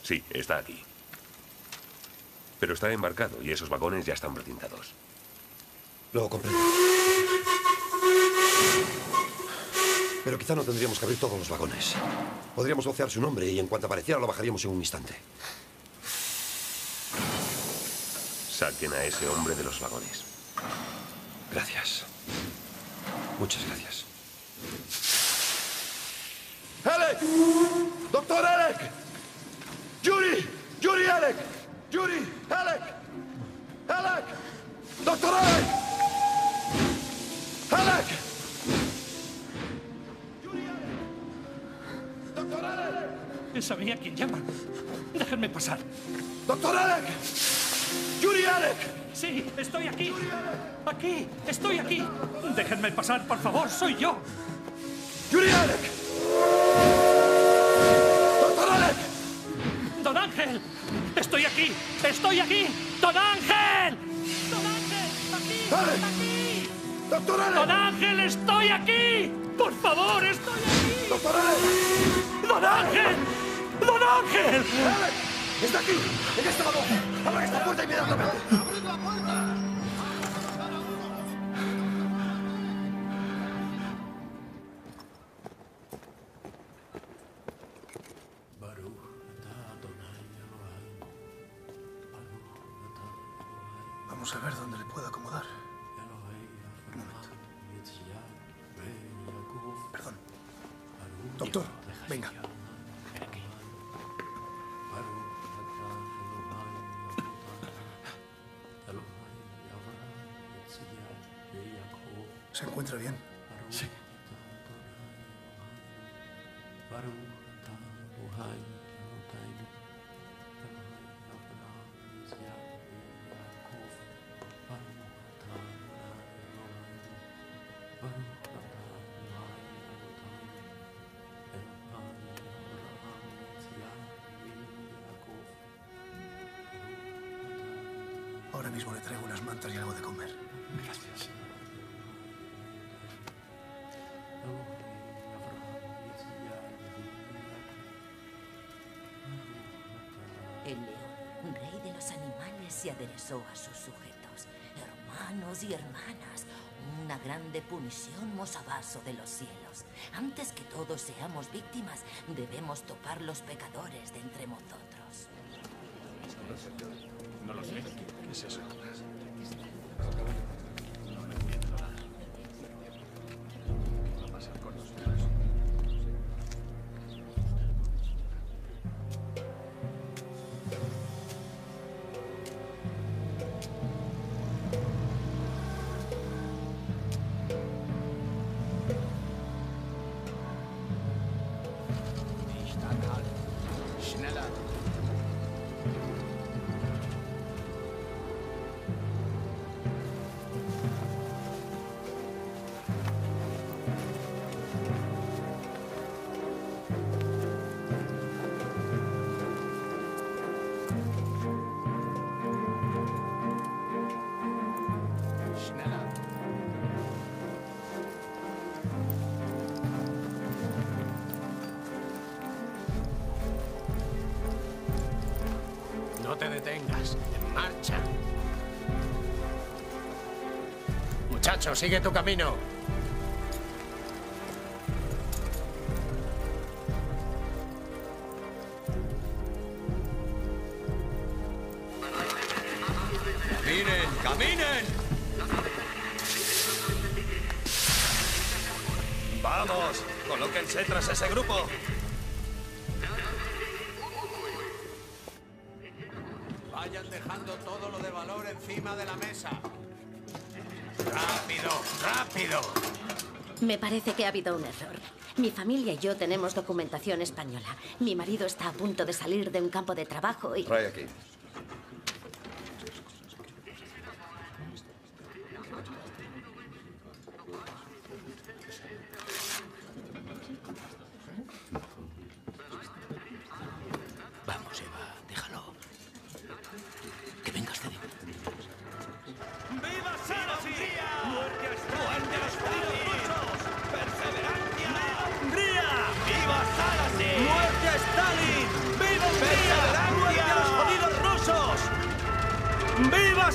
Sí, está aquí. Pero está embarcado y esos vagones ya están precintados. Lo comprendo. Pero quizá no tendríamos que abrir todos los vagones. Podríamos vocear su nombre y en cuanto apareciera lo bajaríamos en un instante. Saquen a ese hombre de los vagones. Gracias. Muchas gracias. ¡Elek! ¡Doctor Elek! ¡Yuri! ¡Yuri Elek! ¡Yuri! ¡Elek! ¡Elek! ¡Doctor Elek! ¡Elek! Sabía quién llama. Déjenme pasar. ¡Doctor Elek! ¡Yuri Elek! Sí, estoy aquí. Aquí, estoy aquí. Déjenme pasar, por favor, soy yo. ¡Yuri Elek! ¡Doctor Elek! ¡Don Ángel! ¡Estoy aquí! ¡Estoy aquí! ¡Don Ángel! ¡Don Ángel! ¡Aquí! ¡Aquí! ¡Doctor Elek! ¡Don Ángel, estoy aquí! ¡Por favor, estoy aquí! ¡Doctor Elek! ¡Don Ángel! ¡Don Ángel! ¡Elek! ¡Está aquí! ¡En este vagón! ¡Abra esta puerta inmediatamente! Vamos a sus sujetos, hermanos y hermanas. Una grande punición mos abaso de los cielos. Antes que todos seamos víctimas, debemos topar los pecadores de entre nosotros. No lo sé. ¿Qué es eso? Detengas. En marcha. Muchacho, sigue tu camino. ¡Caminen! ¡Caminen! ¡Vamos! ¡Colóquense tras ese grupo! Me parece que ha habido un error. Mi familia y yo tenemos documentación española. Mi marido está a punto de salir de un campo de trabajo y... Trae aquí.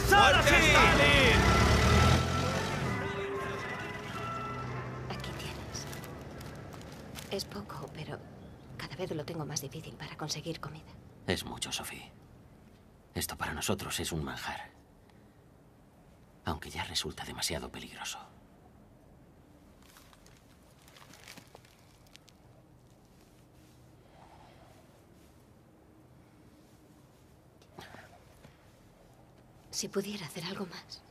¡Viva Stalin! Aquí tienes. Es poco, pero cada vez lo tengo más difícil para conseguir comida. Es mucho, Sophie. Esto para nosotros es un manjar. Aunque ya resulta demasiado peligroso. Si pudiera hacer algo más.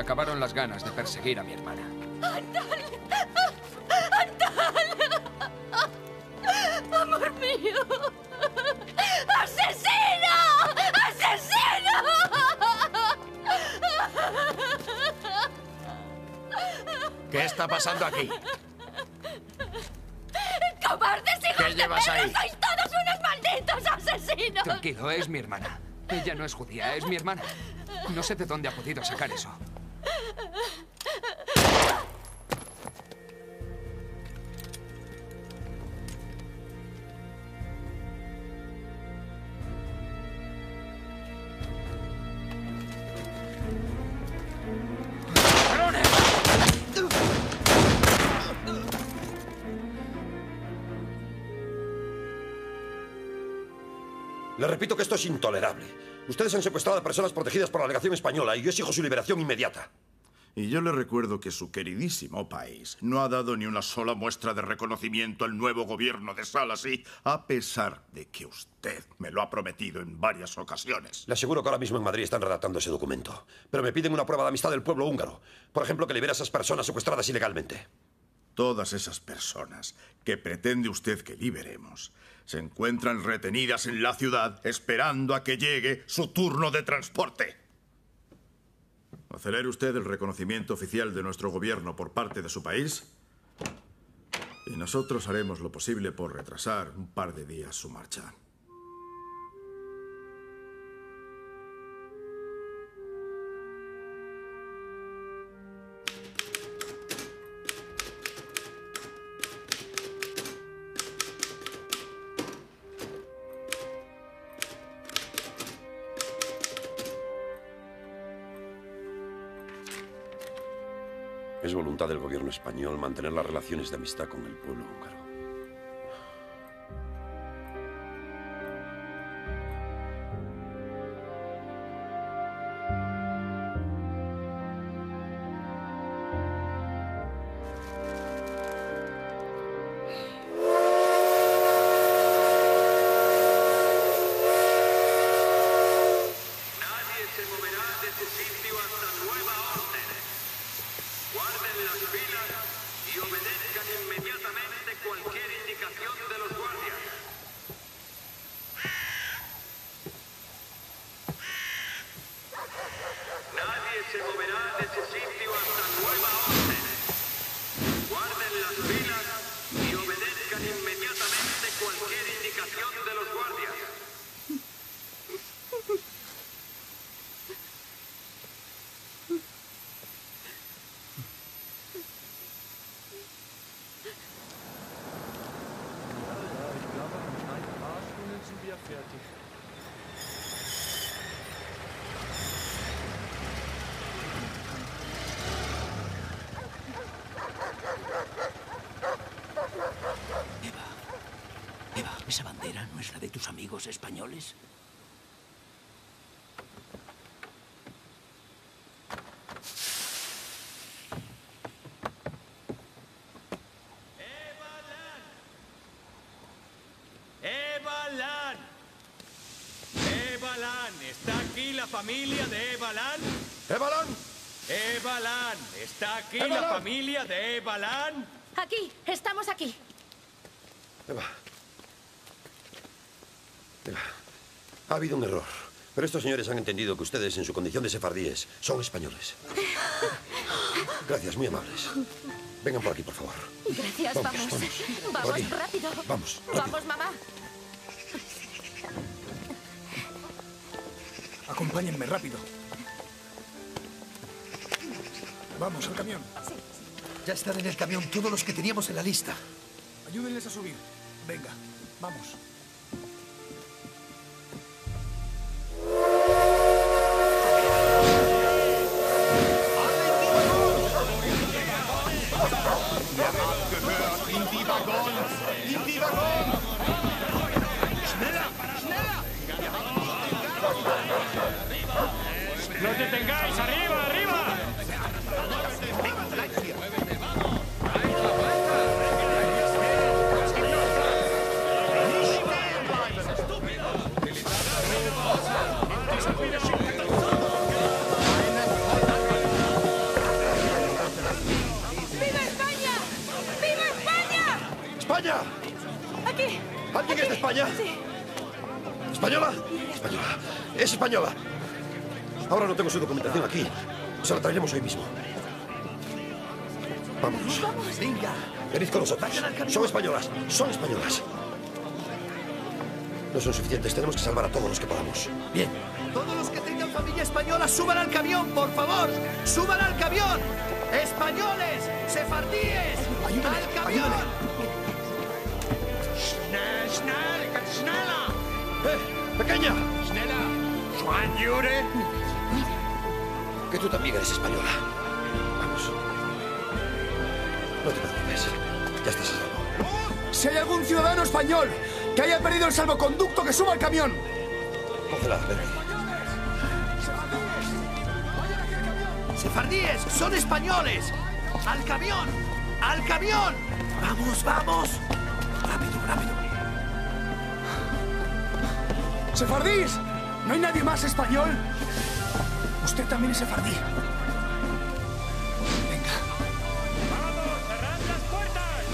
Acabaron las ganas de perseguir a mi hermana. ¡Antal! ¡Antal! ¡Amor mío! ¡Asesino! ¡Asesino! ¿Qué está pasando aquí? ¡Cobardes hijos ¿Qué de llevas perra! ahí? ¡Sois todos unos malditos asesinos! Tranquilo, es mi hermana. Ella no es judía, es mi hermana. No sé de dónde ha podido sacar eso. Repito que esto es intolerable. Ustedes han secuestrado a personas protegidas por la legación española y yo exijo su liberación inmediata. Y yo le recuerdo que su queridísimo país no ha dado ni una sola muestra de reconocimiento al nuevo gobierno de Salasí, a pesar de que usted me lo ha prometido en varias ocasiones. Le aseguro que ahora mismo en Madrid están redactando ese documento. Pero me piden una prueba de amistad del pueblo húngaro. Por ejemplo, que libere a esas personas secuestradas ilegalmente. Todas esas personas que pretende usted que liberemos se encuentran retenidas en la ciudad esperando a que llegue su turno de transporte. ¿Acelere usted el reconocimiento oficial de nuestro gobierno por parte de su país? Y nosotros haremos lo posible por retrasar un par de días su marcha. Español mantener las relaciones de amistad con el pueblo húngaro. Familia de Eva Lan? ¡Eva Lan! ¡Eva Lan! ¿Está aquí ¡Eva la familia de Eva Lan? Aquí, estamos aquí. Eva. Eva. Ha habido un error. Pero estos señores han entendido que ustedes, en su condición de sefardíes, son españoles. Gracias, muy amables. Vengan por aquí, por favor. Gracias, Vamos, vamos. rápido. Vamos, Vamos, mamá. Acompáñenme rápido. Vamos al camión. Ya están en el camión todos los que teníamos en la lista. Ayúdenles a subir. Venga, vamos. España? Sí. ¿Española? Española. Es española. Ahora no tengo su documentación aquí. Se la traeremos hoy mismo. Vamos. Venga. Venid con nosotros. Son españolas. Son españolas. No son suficientes. Tenemos que salvar a todos los que podamos. Bien. Todos los que tengan familia española, suban al camión, por favor. ¡Suban al camión! ¡Españoles! ¡Sefardíes! ¡Al camión! Schneller! ¡Eh! ¡Pequeña! Schneller! Schweinjure! Que tú también eres española. Vamos. No te preocupes. Ya estás a salvo. Si hay algún ciudadano español que haya perdido el salvoconducto, que suba al camión. Cógela, Bertie. ¡Sefardíes! ¡Son españoles! ¡Al camión! ¡Al camión! ¡Vamos, vamos! ¡Sefardís! ¿No hay nadie más español? Usted también es sefardí. ¡Cerrad las puertas!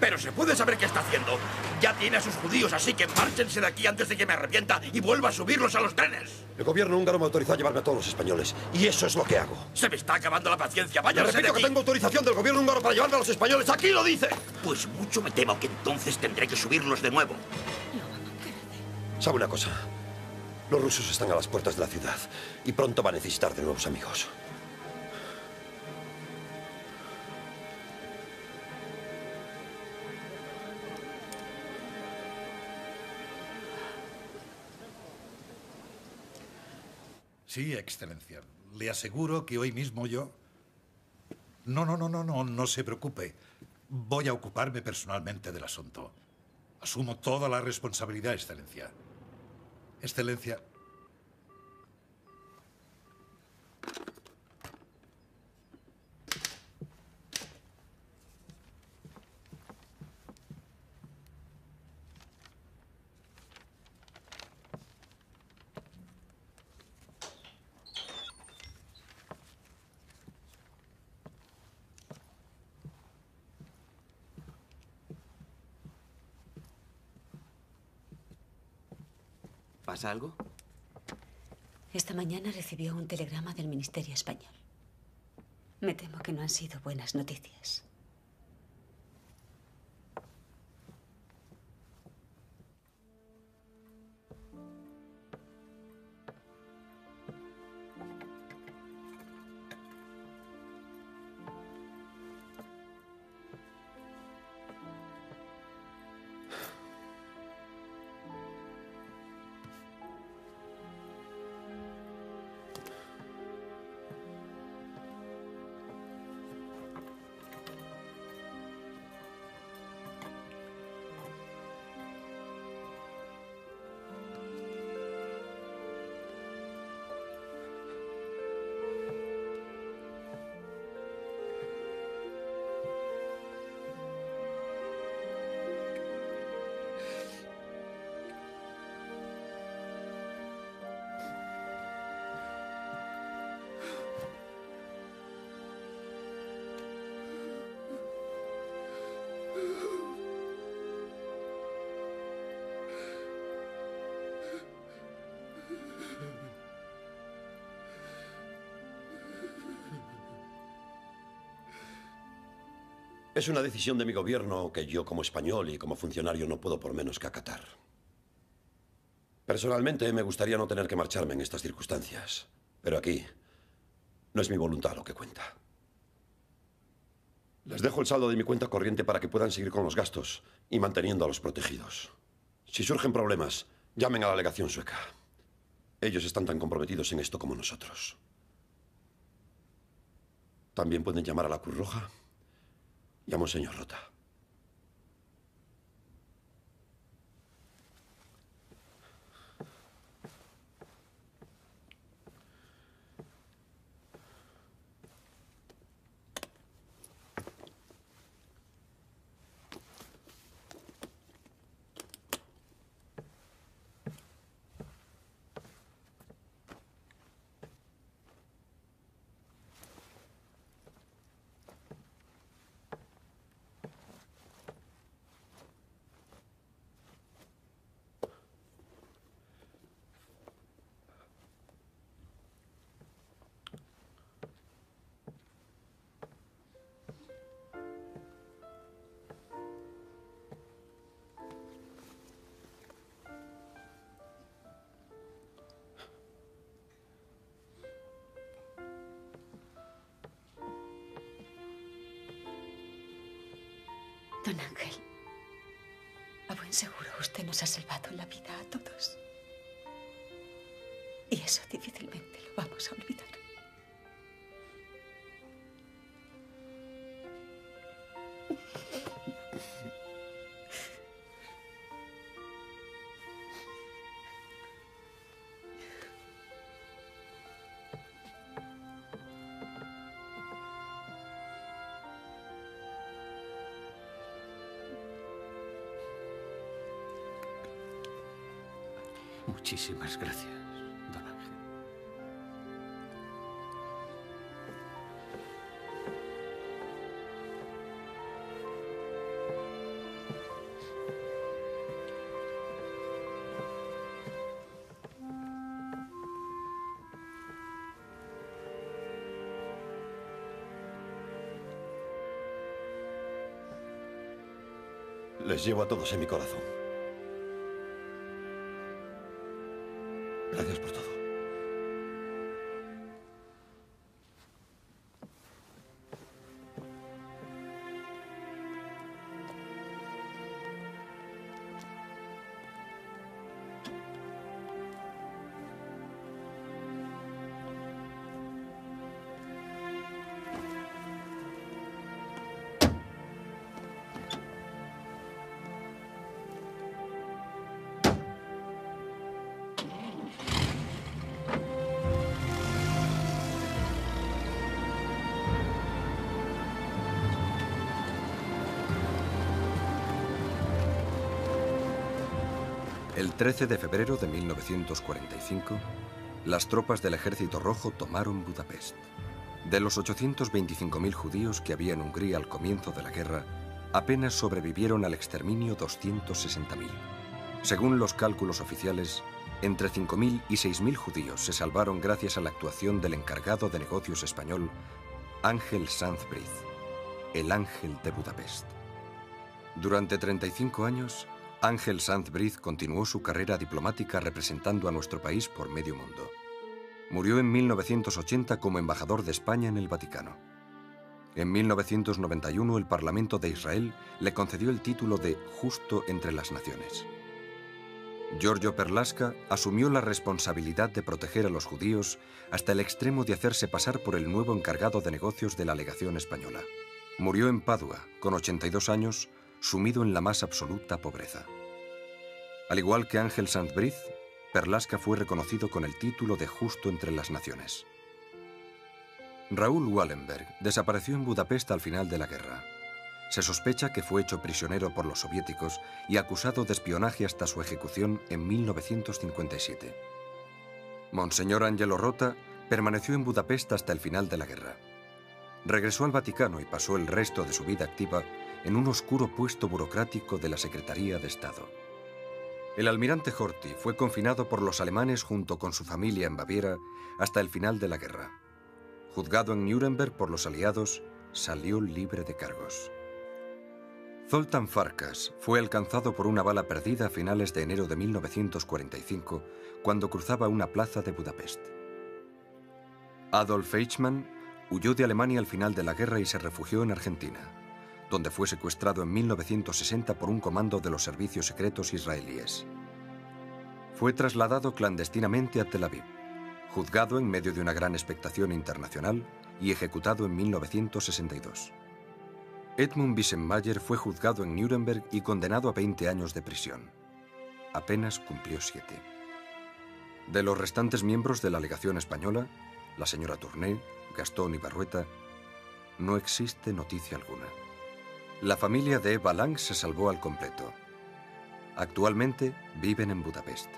Pero se puede saber qué está haciendo. Ya tiene a sus judíos, así que márchense de aquí antes de que me arrepienta y vuelva a subirlos a los trenes. El gobierno húngaro me autorizó a llevarme a todos los españoles. Y eso es lo que hago. Se me está acabando la paciencia. De repito que tengo autorización del gobierno húngaro para llevarme a los españoles. ¡Aquí lo dice! Pues mucho me temo que entonces tendré que subirlos de nuevo. ¿Sabe una cosa? Los rusos están a las puertas de la ciudad y pronto va a necesitar de nuevos amigos. Sí, Excelencia. Le aseguro que hoy mismo yo... No, no, no, no, no, no se preocupe. Voy a ocuparme personalmente del asunto. Asumo toda la responsabilidad, Excelencia. Excelencia, ¿Pasa algo? Esta mañana recibió un telegrama del Ministerio Español. Me temo que no han sido buenas noticias. Es una decisión de mi gobierno que yo como español y como funcionario no puedo por menos que acatar. Personalmente me gustaría no tener que marcharme en estas circunstancias, pero aquí no es mi voluntad lo que cuenta. Les dejo el saldo de mi cuenta corriente para que puedan seguir con los gastos y manteniendo a los protegidos. Si surgen problemas, llamen a la legación sueca. Ellos están tan comprometidos en esto como nosotros. También pueden llamar a la Cruz Roja y a Monseñor Rota. Eso difícilmente lo vamos a olvidar. Muchísimas gracias, llevo a todos en mi corazón. Gracias por todo. El 13 de febrero de 1945, las tropas del Ejército Rojo tomaron Budapest. De los 825.000 judíos que había en Hungría al comienzo de la guerra, apenas sobrevivieron al exterminio 260.000. Según los cálculos oficiales, entre 5.000 y 6.000 judíos se salvaron gracias a la actuación del encargado de negocios español, Ángel Sanz Briz, el Ángel de Budapest. Durante 35 años, Ángel Sanz Briz continuó su carrera diplomática representando a nuestro país por medio mundo. Murió en 1980 como embajador de España en el Vaticano. En 1991 el Parlamento de Israel le concedió el título de Justo entre las Naciones. Giorgio Perlasca asumió la responsabilidad de proteger a los judíos hasta el extremo de hacerse pasar por el nuevo encargado de negocios de la legación española. Murió en Padua, con 82 años, sumido en la más absoluta pobreza. Al igual que Ángel Sanz-Briz, Perlasca fue reconocido con el título de Justo entre las Naciones. Raúl Wallenberg desapareció en Budapest al final de la guerra. Se sospecha que fue hecho prisionero por los soviéticos y acusado de espionaje hasta su ejecución en 1957. Monseñor Angelo Rota permaneció en Budapest hasta el final de la guerra. Regresó al Vaticano y pasó el resto de su vida activa en un oscuro puesto burocrático de la Secretaría de Estado. El almirante Horthy fue confinado por los alemanes junto con su familia en Baviera hasta el final de la guerra. Juzgado en Nuremberg por los aliados, salió libre de cargos. Zoltán Farkas fue alcanzado por una bala perdida a finales de enero de 1945 cuando cruzaba una plaza de Budapest. Adolf Eichmann huyó de Alemania al final de la guerra y se refugió en Argentina, donde fue secuestrado en 1960 por un comando de los servicios secretos israelíes. Fue trasladado clandestinamente a Tel Aviv, juzgado en medio de una gran expectación internacional y ejecutado en 1962. Edmund Bissenmayer fue juzgado en Nuremberg y condenado a 20 años de prisión. Apenas cumplió siete. De los restantes miembros de la legación española, la señora Tourné, Gastón y Barrueta, no existe noticia alguna. La familia de Eva se salvó al completo. Actualmente viven en Budapest.